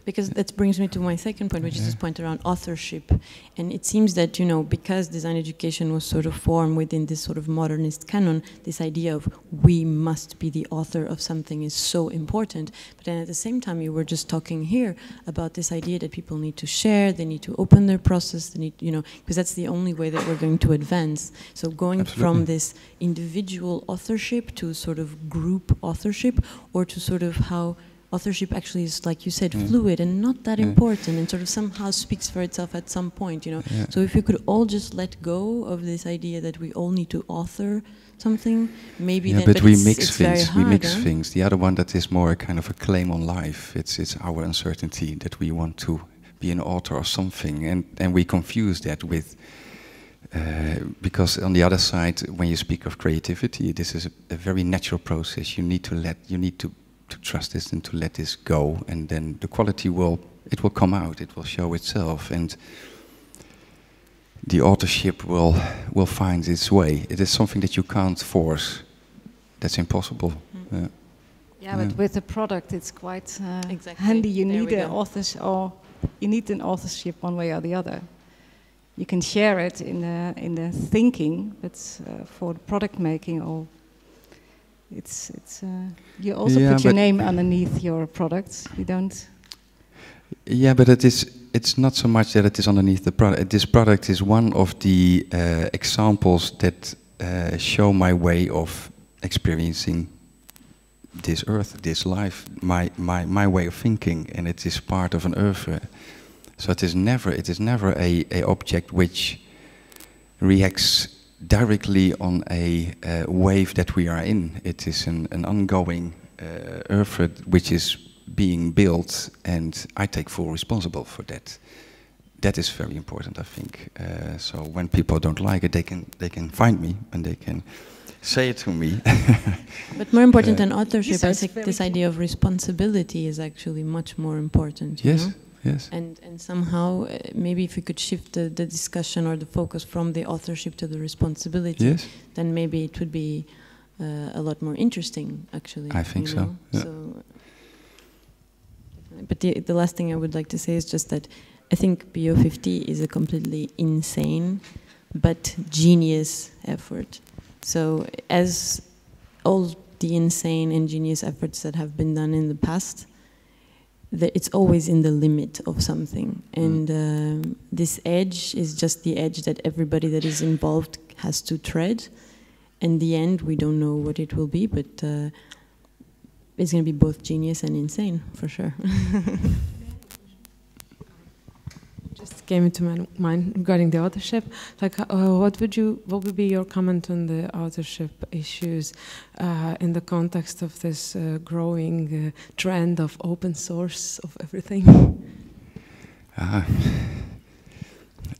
Because that brings me to my second point, which is this point around authorship. And it seems that, you know, because design education was sort of formed within this sort of modernist canon, this idea of we must be the author of something is so important. But then at the same time, you were just talking here about this idea that people need to share, they need to open their process, they need, you know, because that's the only way that we're going to advance. So going from this individual authorship to sort of group authorship, or to sort of how authorship actually is, like you said, Yeah. fluid and not that Yeah. important, and sort of somehow speaks for itself at some point, you know. Yeah. So if we could all just let go of this idea that we all need to author something, maybe yeah, then. but, we it's, mix it's things. hard, we mix huh? things. The other one that is more a kind of a claim on life. It's it's our uncertainty that we want to be an author of something, and and we confuse that with. Uh, because on the other side, when you speak of creativity, this is a, a very natural process. You need to let, you need to, to trust this and to let this go, and then the quality will it will come out. It will show itself, and the authorship will will find its way. It is something that you can't force. That's impossible. Mm. Yeah. Yeah, but with a product, it's quite uh, Exactly. handy. You There need an go. authors or you need an authorship one way or the other. You can share it in the in the thinking, but uh, for the product making, or it's it's uh, you also Yeah, put your name underneath your products. You don't. Yeah, but it is. It's not so much that it is underneath the product. This product is one of the uh, examples that uh, show my way of experiencing this earth, this life, my my my way of thinking, and it is part of an oeuvre. So it is never. It is never a, a object which reacts directly on a uh, wave that we are in. It is an, an ongoing uh, oeuvre which is being built, and I take full responsible for that. That is very important, I think. Uh, so when people don't like it, they can they can find me and they can say it to me. But more important Uh, than authorship, I think this idea of responsibility is actually much more important. you yes, know? Yes. And and somehow uh, maybe if we could shift the, the discussion or the focus from the authorship to the responsibility, Yes, then maybe it would be uh, a lot more interesting. Actually, I think so, yeah. So, but the the last thing I would like to say is just that I think Bio 50 is a completely insane but genius effort. So as all the insane and genius efforts that have been done in the past, the, it's always in the limit of something. And um, this edge is just the edge that everybody that is involved has to tread. In the end, we don't know what it will be, but uh, it's going to be both genius and insane, for sure. just came into my mind regarding the authorship. Like, uh, what would you, what would be your comment on the authorship issues uh, in the context of this uh, growing uh, trend of open source of everything? Uh,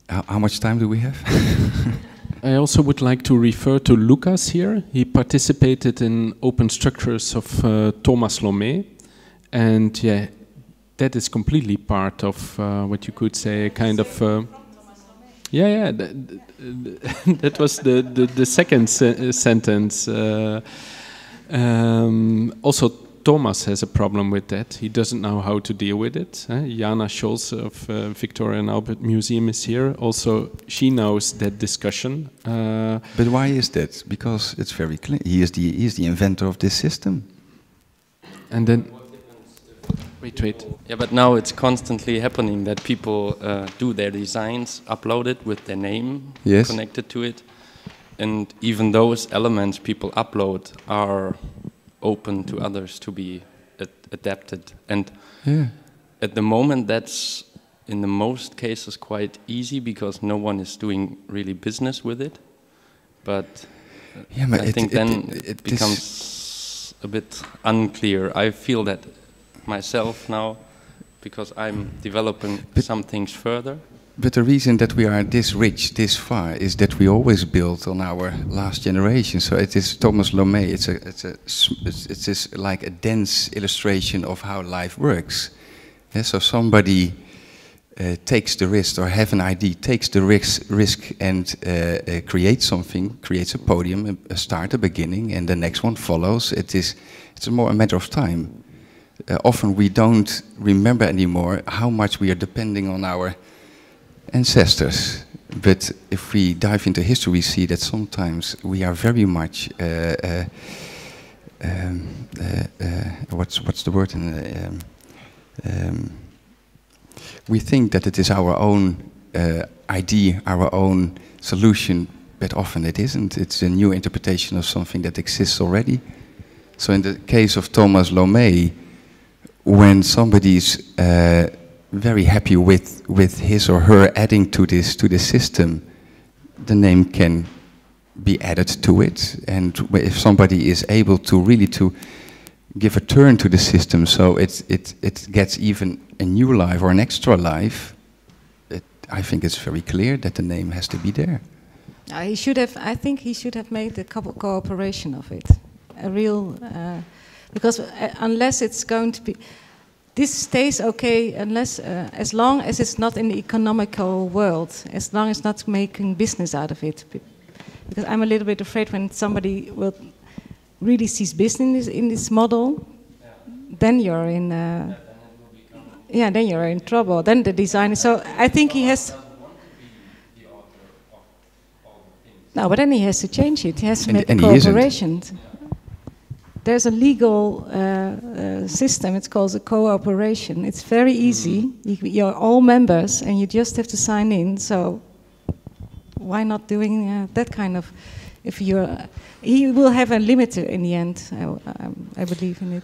how, how much time do we have? I also would like to refer to Lucas here. He participated in open structures of uh, Thomas Lommée, and yeah, that is completely part of uh, what you could say a kind of. Uh, yeah, yeah, th- th- that was the the, the second se- sentence. Uh, um, also, Thomas has a problem with that. He doesn't know how to deal with it. Uh, Jana Scholze of uh, Victoria and Albert Museum is here. Also, she knows that discussion. Uh, but why is that? Because it's very clear. He is the he is the inventor of this system. and then, wait. Yeah, but now it's constantly happening that people uh, do their designs, upload it with their name Yes. connected to it, and even those elements people upload are open to others to be ad- adapted. And Yeah. at the moment, that's in the most cases quite easy because no one is doing really business with it. But Yeah, but I it- think it- then it- it, becomes a bit unclear. I feel that myself now because I'm developing some things further. But the reason that we are this rich, this far, is that we always build on our last generation. So it is Thomas Lommée. It's a, it's a, it's, it's like a dense illustration of how life works. Yeah, so somebody uh, takes the risk, or have an idea, takes the risk, risk and uh, uh, creates something, creates a podium, a, a start, a beginning, and the next one follows. It is, it's more a matter of time. Uh, often we don't remember anymore how much we are depending on our ancestors. But if we dive into history, we see that sometimes we are very much. Uh, uh, um, uh, uh, what's what's the word? In, uh, um, um, we think that it is our own idea, our own solution, but often it isn't. It's a new interpretation of something that exists already. So, in the case of Thomas Lommée, when somebody's uh, very happy with, with his or her adding to this to this system, the name can be added to it. And if somebody is able to really to give a turn to the system, so it it it gets even a new life or an extra life, it, I think it's very clear that the name has to be there. Uh, he should have. I think he should have made a couple cooperation of it, a real uh, because uh, unless it's going to be, this stays okay unless, uh, as long as it's not in the economical world, as long as not making business out of it. Because I'm a little bit afraid when somebody will really sees business in this model, then you're in. Uh, yeah, then you're in trouble. Then the designer. So I think he has. No, but then he has to change it. He has to And- make and a he isn't. cooperation. There's a legal uh, uh, system. It's called a cooperation. It's very easy. You, you're all members, and you just have to sign in. So why not doing uh, that kind of? If you're, he will have a limiter in the end. I, um, I believe in it.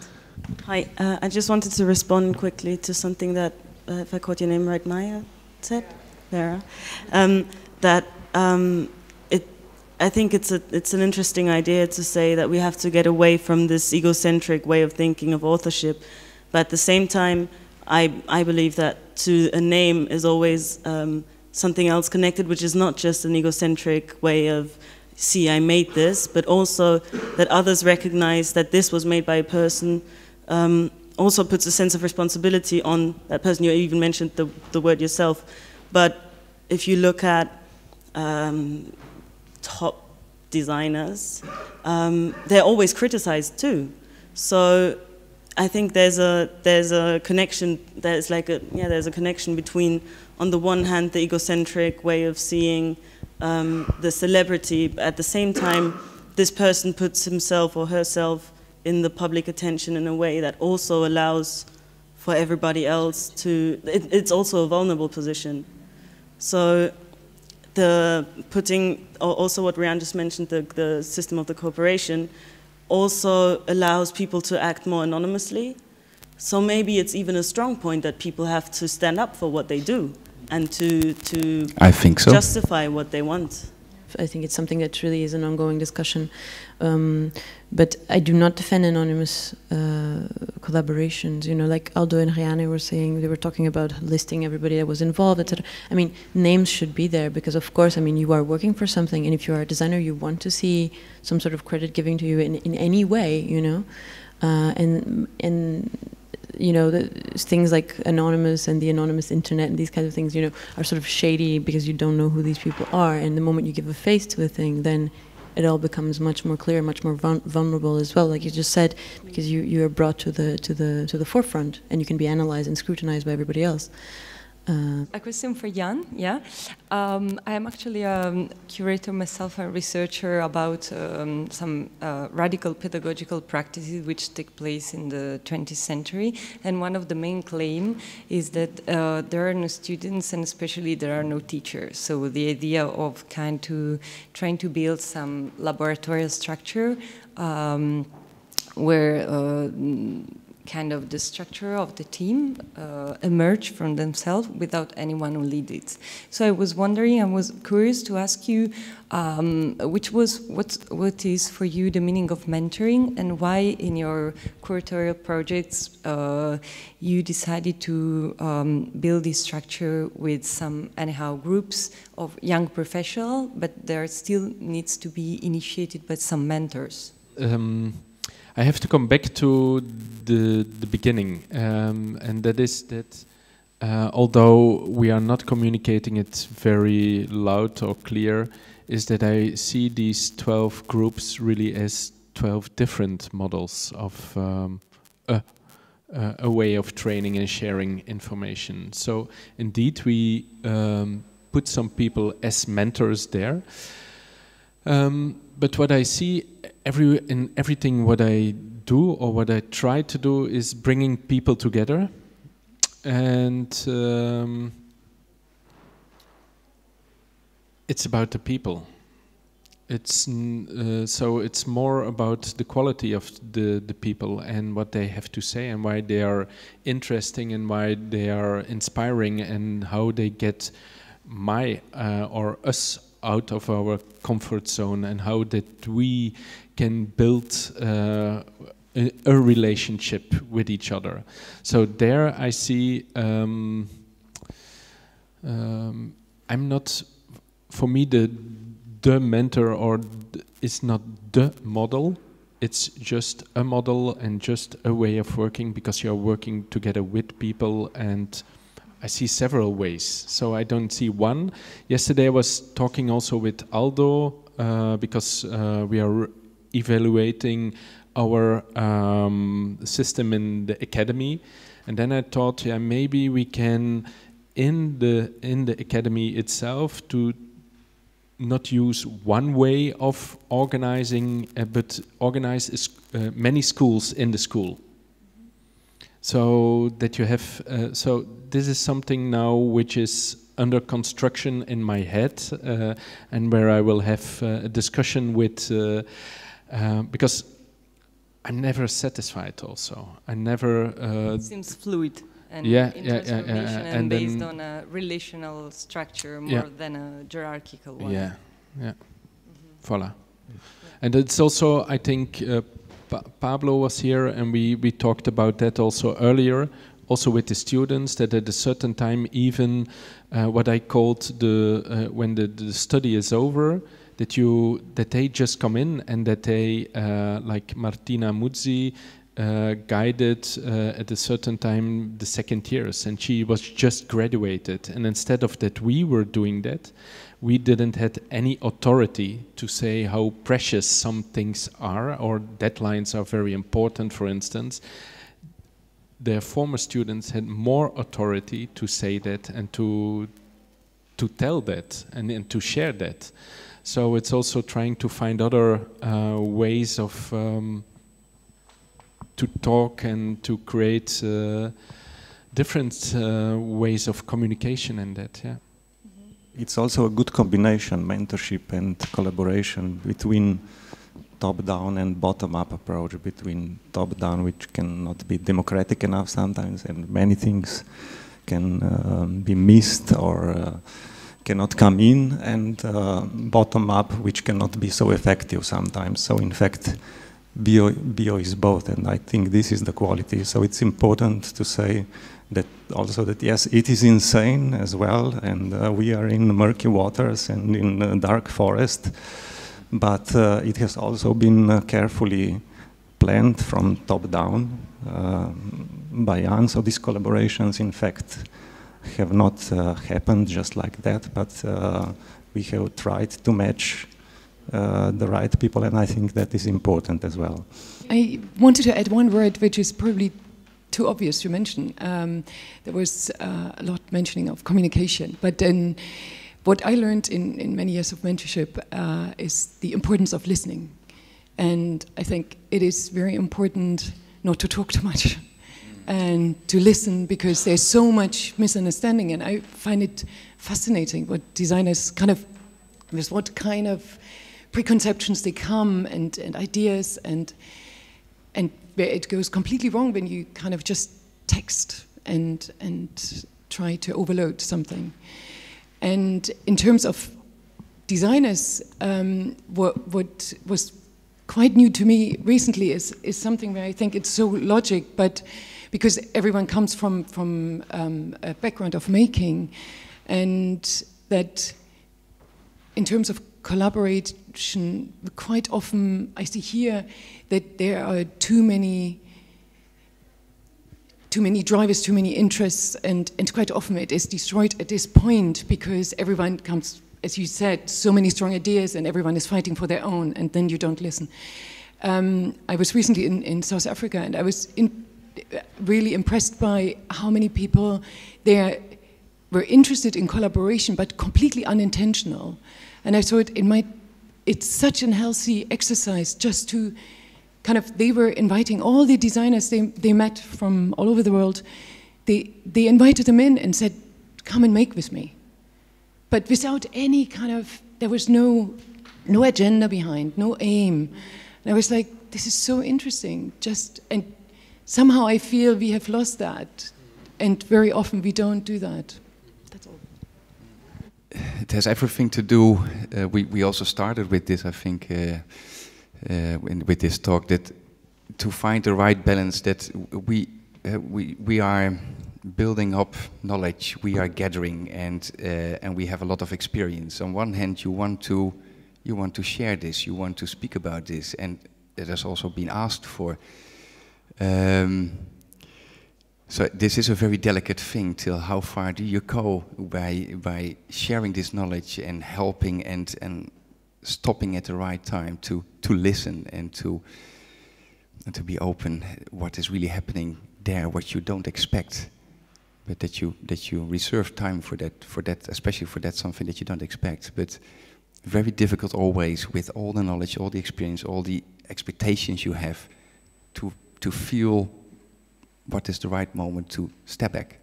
Hi, uh, I just wanted to respond quickly to something that, uh, if I caught your name right, Maya said, Vera, um, that um, it, I think it's a, it's an interesting idea to say that we have to get away from this egocentric way of thinking of authorship, but at the same time, I, I believe that to a name is always um, something else connected, which is not just an egocentric way of see, I made this, but also that others recognize that this was made by a person um, also puts a sense of responsibility on that person. You even mentioned the, the word yourself. But if you look at um, top designers, um, they're always criticized too. So I think there's a there's a connection. There's like a yeah. There's a connection between, on the one hand, the egocentric way of seeing um, the celebrity, but at the same time, this person puts himself or herself in the public attention in a way that also allows for everybody else to. It, it's also a vulnerable position. So the putting al- also what Rianne just mentioned, the, the system of the corporation, also allows people to act more anonymously. So maybe it's even a strong point that people have to stand up for what they do and to to I think so. justify what they want. I think it's something that really is an ongoing discussion. Um, but I do not defend anonymous uh, collaborations. You know, like Aldo and Rianne were saying, they were talking about listing everybody that was involved, etc. I mean, names should be there because, of course, I mean, you are working for something, and if you are a designer, you want to see some sort of credit giving to you in, in any way. You know, uh, and and you know, the, things like anonymous and the anonymous internet and these kinds of things, you know, are sort of shady because you don't know who these people are. And the moment you give a face to a thing, then it all becomes much more clear, much more vul- vulnerable as well. Like you just said, because you, you are brought to the to the to the forefront, and you can be analyzed and scrutinized by everybody else. Uh, A question for Jan. Yeah, um, I am actually a curator myself, a researcher about um, some uh, radical pedagogical practices which take place in the 20th century. And one of the main claim is that uh, there are no students, and especially there are no teachers. So the idea of kind to trying to build some laboratorial structure. Um, where uh, kind of the structure of the team uh, emerge from themselves without anyone who lead it. So I was wondering, I was curious to ask you, um, which was what what is for you the meaning of mentoring, and why in your curatorial projects uh, you decided to um, build this structure with some anyhow groups of young professionals, but there still needs to be initiated by some mentors. um, I have to come back to the the beginning, um, and that is that uh, although we are not communicating it very loud or clear, is that I see these twelve groups really as twelve different models of um, a, a, a way of training and sharing information. So indeed, we um, put some people as mentors there. Um, but what I see every in everything what I do or what I try to do is bringing people together, and um, it's about the people. It's uh, so it's more about the quality of the the people and what they have to say and why they are interesting and why they are inspiring and how they get my uh, or us out of our comfort zone and how that we can build uh, a, relationship with each other. So there I see um, um, I'm not for me the the mentor or th- is not the model it's just a model and just a way of working because you're working together with people and I see several ways. So I don't see one. Yesterday I was talking also with Aldo uh, because uh, we are evaluating our um, system in the academy, and then I thought, yeah, maybe we can in the in the academy itself to not use one way of organizing, uh, but organize uh, many schools in the school. So that you have, uh, so this is something now which is under construction in my head, uh, and where I will have uh, a discussion with, uh, because I'm never satisfied. Also, I never. it seems fluid and yeah, yeah, yeah, yeah, and, and based on a relational structure more yeah. than a hierarchical one. Yeah, yeah. Mm -hmm. Voila. And it's also, I think, uh, pa Pablo was here, and we we talked about that also earlier, also with the students, that at a certain time, even uh, what I called the uh, when the, the study is over, that you that they just come in and that they uh, like Martina Muzi uh, guided uh, at a certain time the second years. And she was just graduated. And instead of that we were doing that we didn't had any authority to say how precious some things are or deadlines are very important for instance their former students had more authority to say that and to to tell that and, and to share that so it's also trying to find other uh, ways of um, to talk and to create uh, different uh, ways of communication and that. Yeah. It's also a good combination, mentorship and collaboration between top-down and bottom-up approach. Between top-down, which cannot be democratic enough sometimes, and many things can uh, be missed or uh, cannot come in, and uh, bottom-up, which cannot be so effective sometimes. So, in fact bio, bio is both, and I think this is the quality. So it's important to say that also that yes, it is insane as well, and uh, we are in murky waters and in dark forest, but uh, it has also been uh, carefully planned from top down uh, by Jan. So these collaborations, in fact, have not uh, happened just like that, but we have tried to match uh, the right people, and I think that is important as well. I wanted to add one word which is probably too obvious to mention. Um, there was uh, a lot mentioning of communication, but then what I learned in, in many years of mentorship uh, is the importance of listening. And I think it is very important not to talk too much and to listen because there's so much misunderstanding. And I find it fascinating what designers kind of, with what kind of preconceptions they come and, and ideas and and it goes completely wrong when you kind of just text and and try to overload something. And in terms of designers, um, what what was quite new to me recently is is something where I think it's so logic, but because everyone comes from from um, a background of making, and that in terms of collaboration, quite often I see here that there are too many too many drivers, too many interests, and, and quite often it is destroyed at this point because everyone comes, as you said, so many strong ideas and everyone is fighting for their own, and then you don't listen. Um, I was recently in, in South Africa and I was in, really impressed by how many people there were interested in collaboration but completely unintentional. And I thought it might, it's such an healthy exercise just to kind of, they were inviting all the designers they, they met from all over the world, they, they invited them in and said, come and make with me. But without any kind of, there was no, no agenda behind, no aim. And I was like, this is so interesting. Just, and somehow I feel we have lost that. And very often we don't do that That's all. it has everything to do. Uh, we we also started with this, I think, uh, in, with this talk that to find the right balance that we uh, we we are building up knowledge, we are gathering, and uh, and we have a lot of experience. On one hand, you want to you want to share this, you want to speak about this, and it has also been asked for. Um, so this is a very delicate thing. Till how far do you go by by sharing this knowledge and helping and and stopping at the right time to to listen and to and to be open. What is really happening there? What you don't expect, but that you that you reserve time for that for that especially for that something that you don't expect. But very difficult always with all the knowledge, all the experience, all the expectations you have to to feel what is the right moment to step back.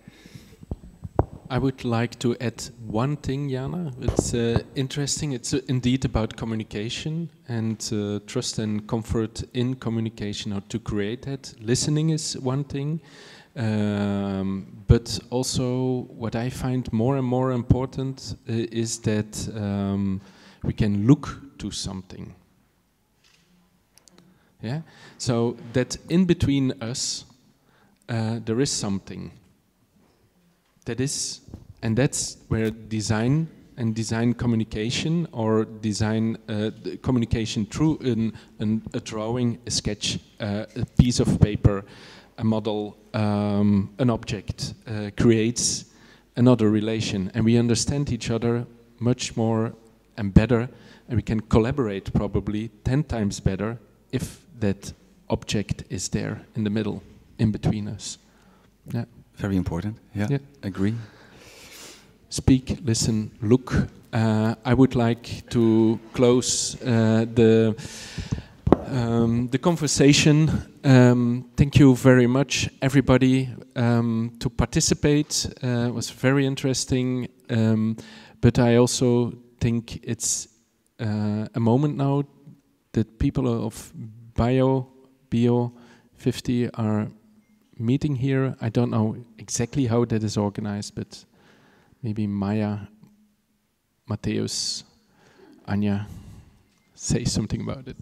I would like to add one thing, Jana. It's uh, interesting. It's uh, indeed about communication and uh, trust and comfort in communication, how to create that. Listening is one thing, um, but also what I find more and more important uh, is that um, we can look to something. Yeah. So that in between us, uh, there is something that is, and that's where design and design communication or design uh, communication through a drawing, a sketch, uh, a piece of paper, a model, um, an object uh, creates another relation, and we understand each other much more and better, and we can collaborate probably ten times better if that object is there in the middle, in between us. Yeah. Very important. Yeah, yeah. agree. Speak, listen, look. Uh, I would like to close uh, the um, the conversation. Um, thank you very much, everybody, um, to participate. Uh, it was very interesting, um, but I also think it's uh, a moment now that people of bio, bio 50 are meeting here. I don't know exactly how that is organized, but maybe Maya, Matevž, Anya say something about it.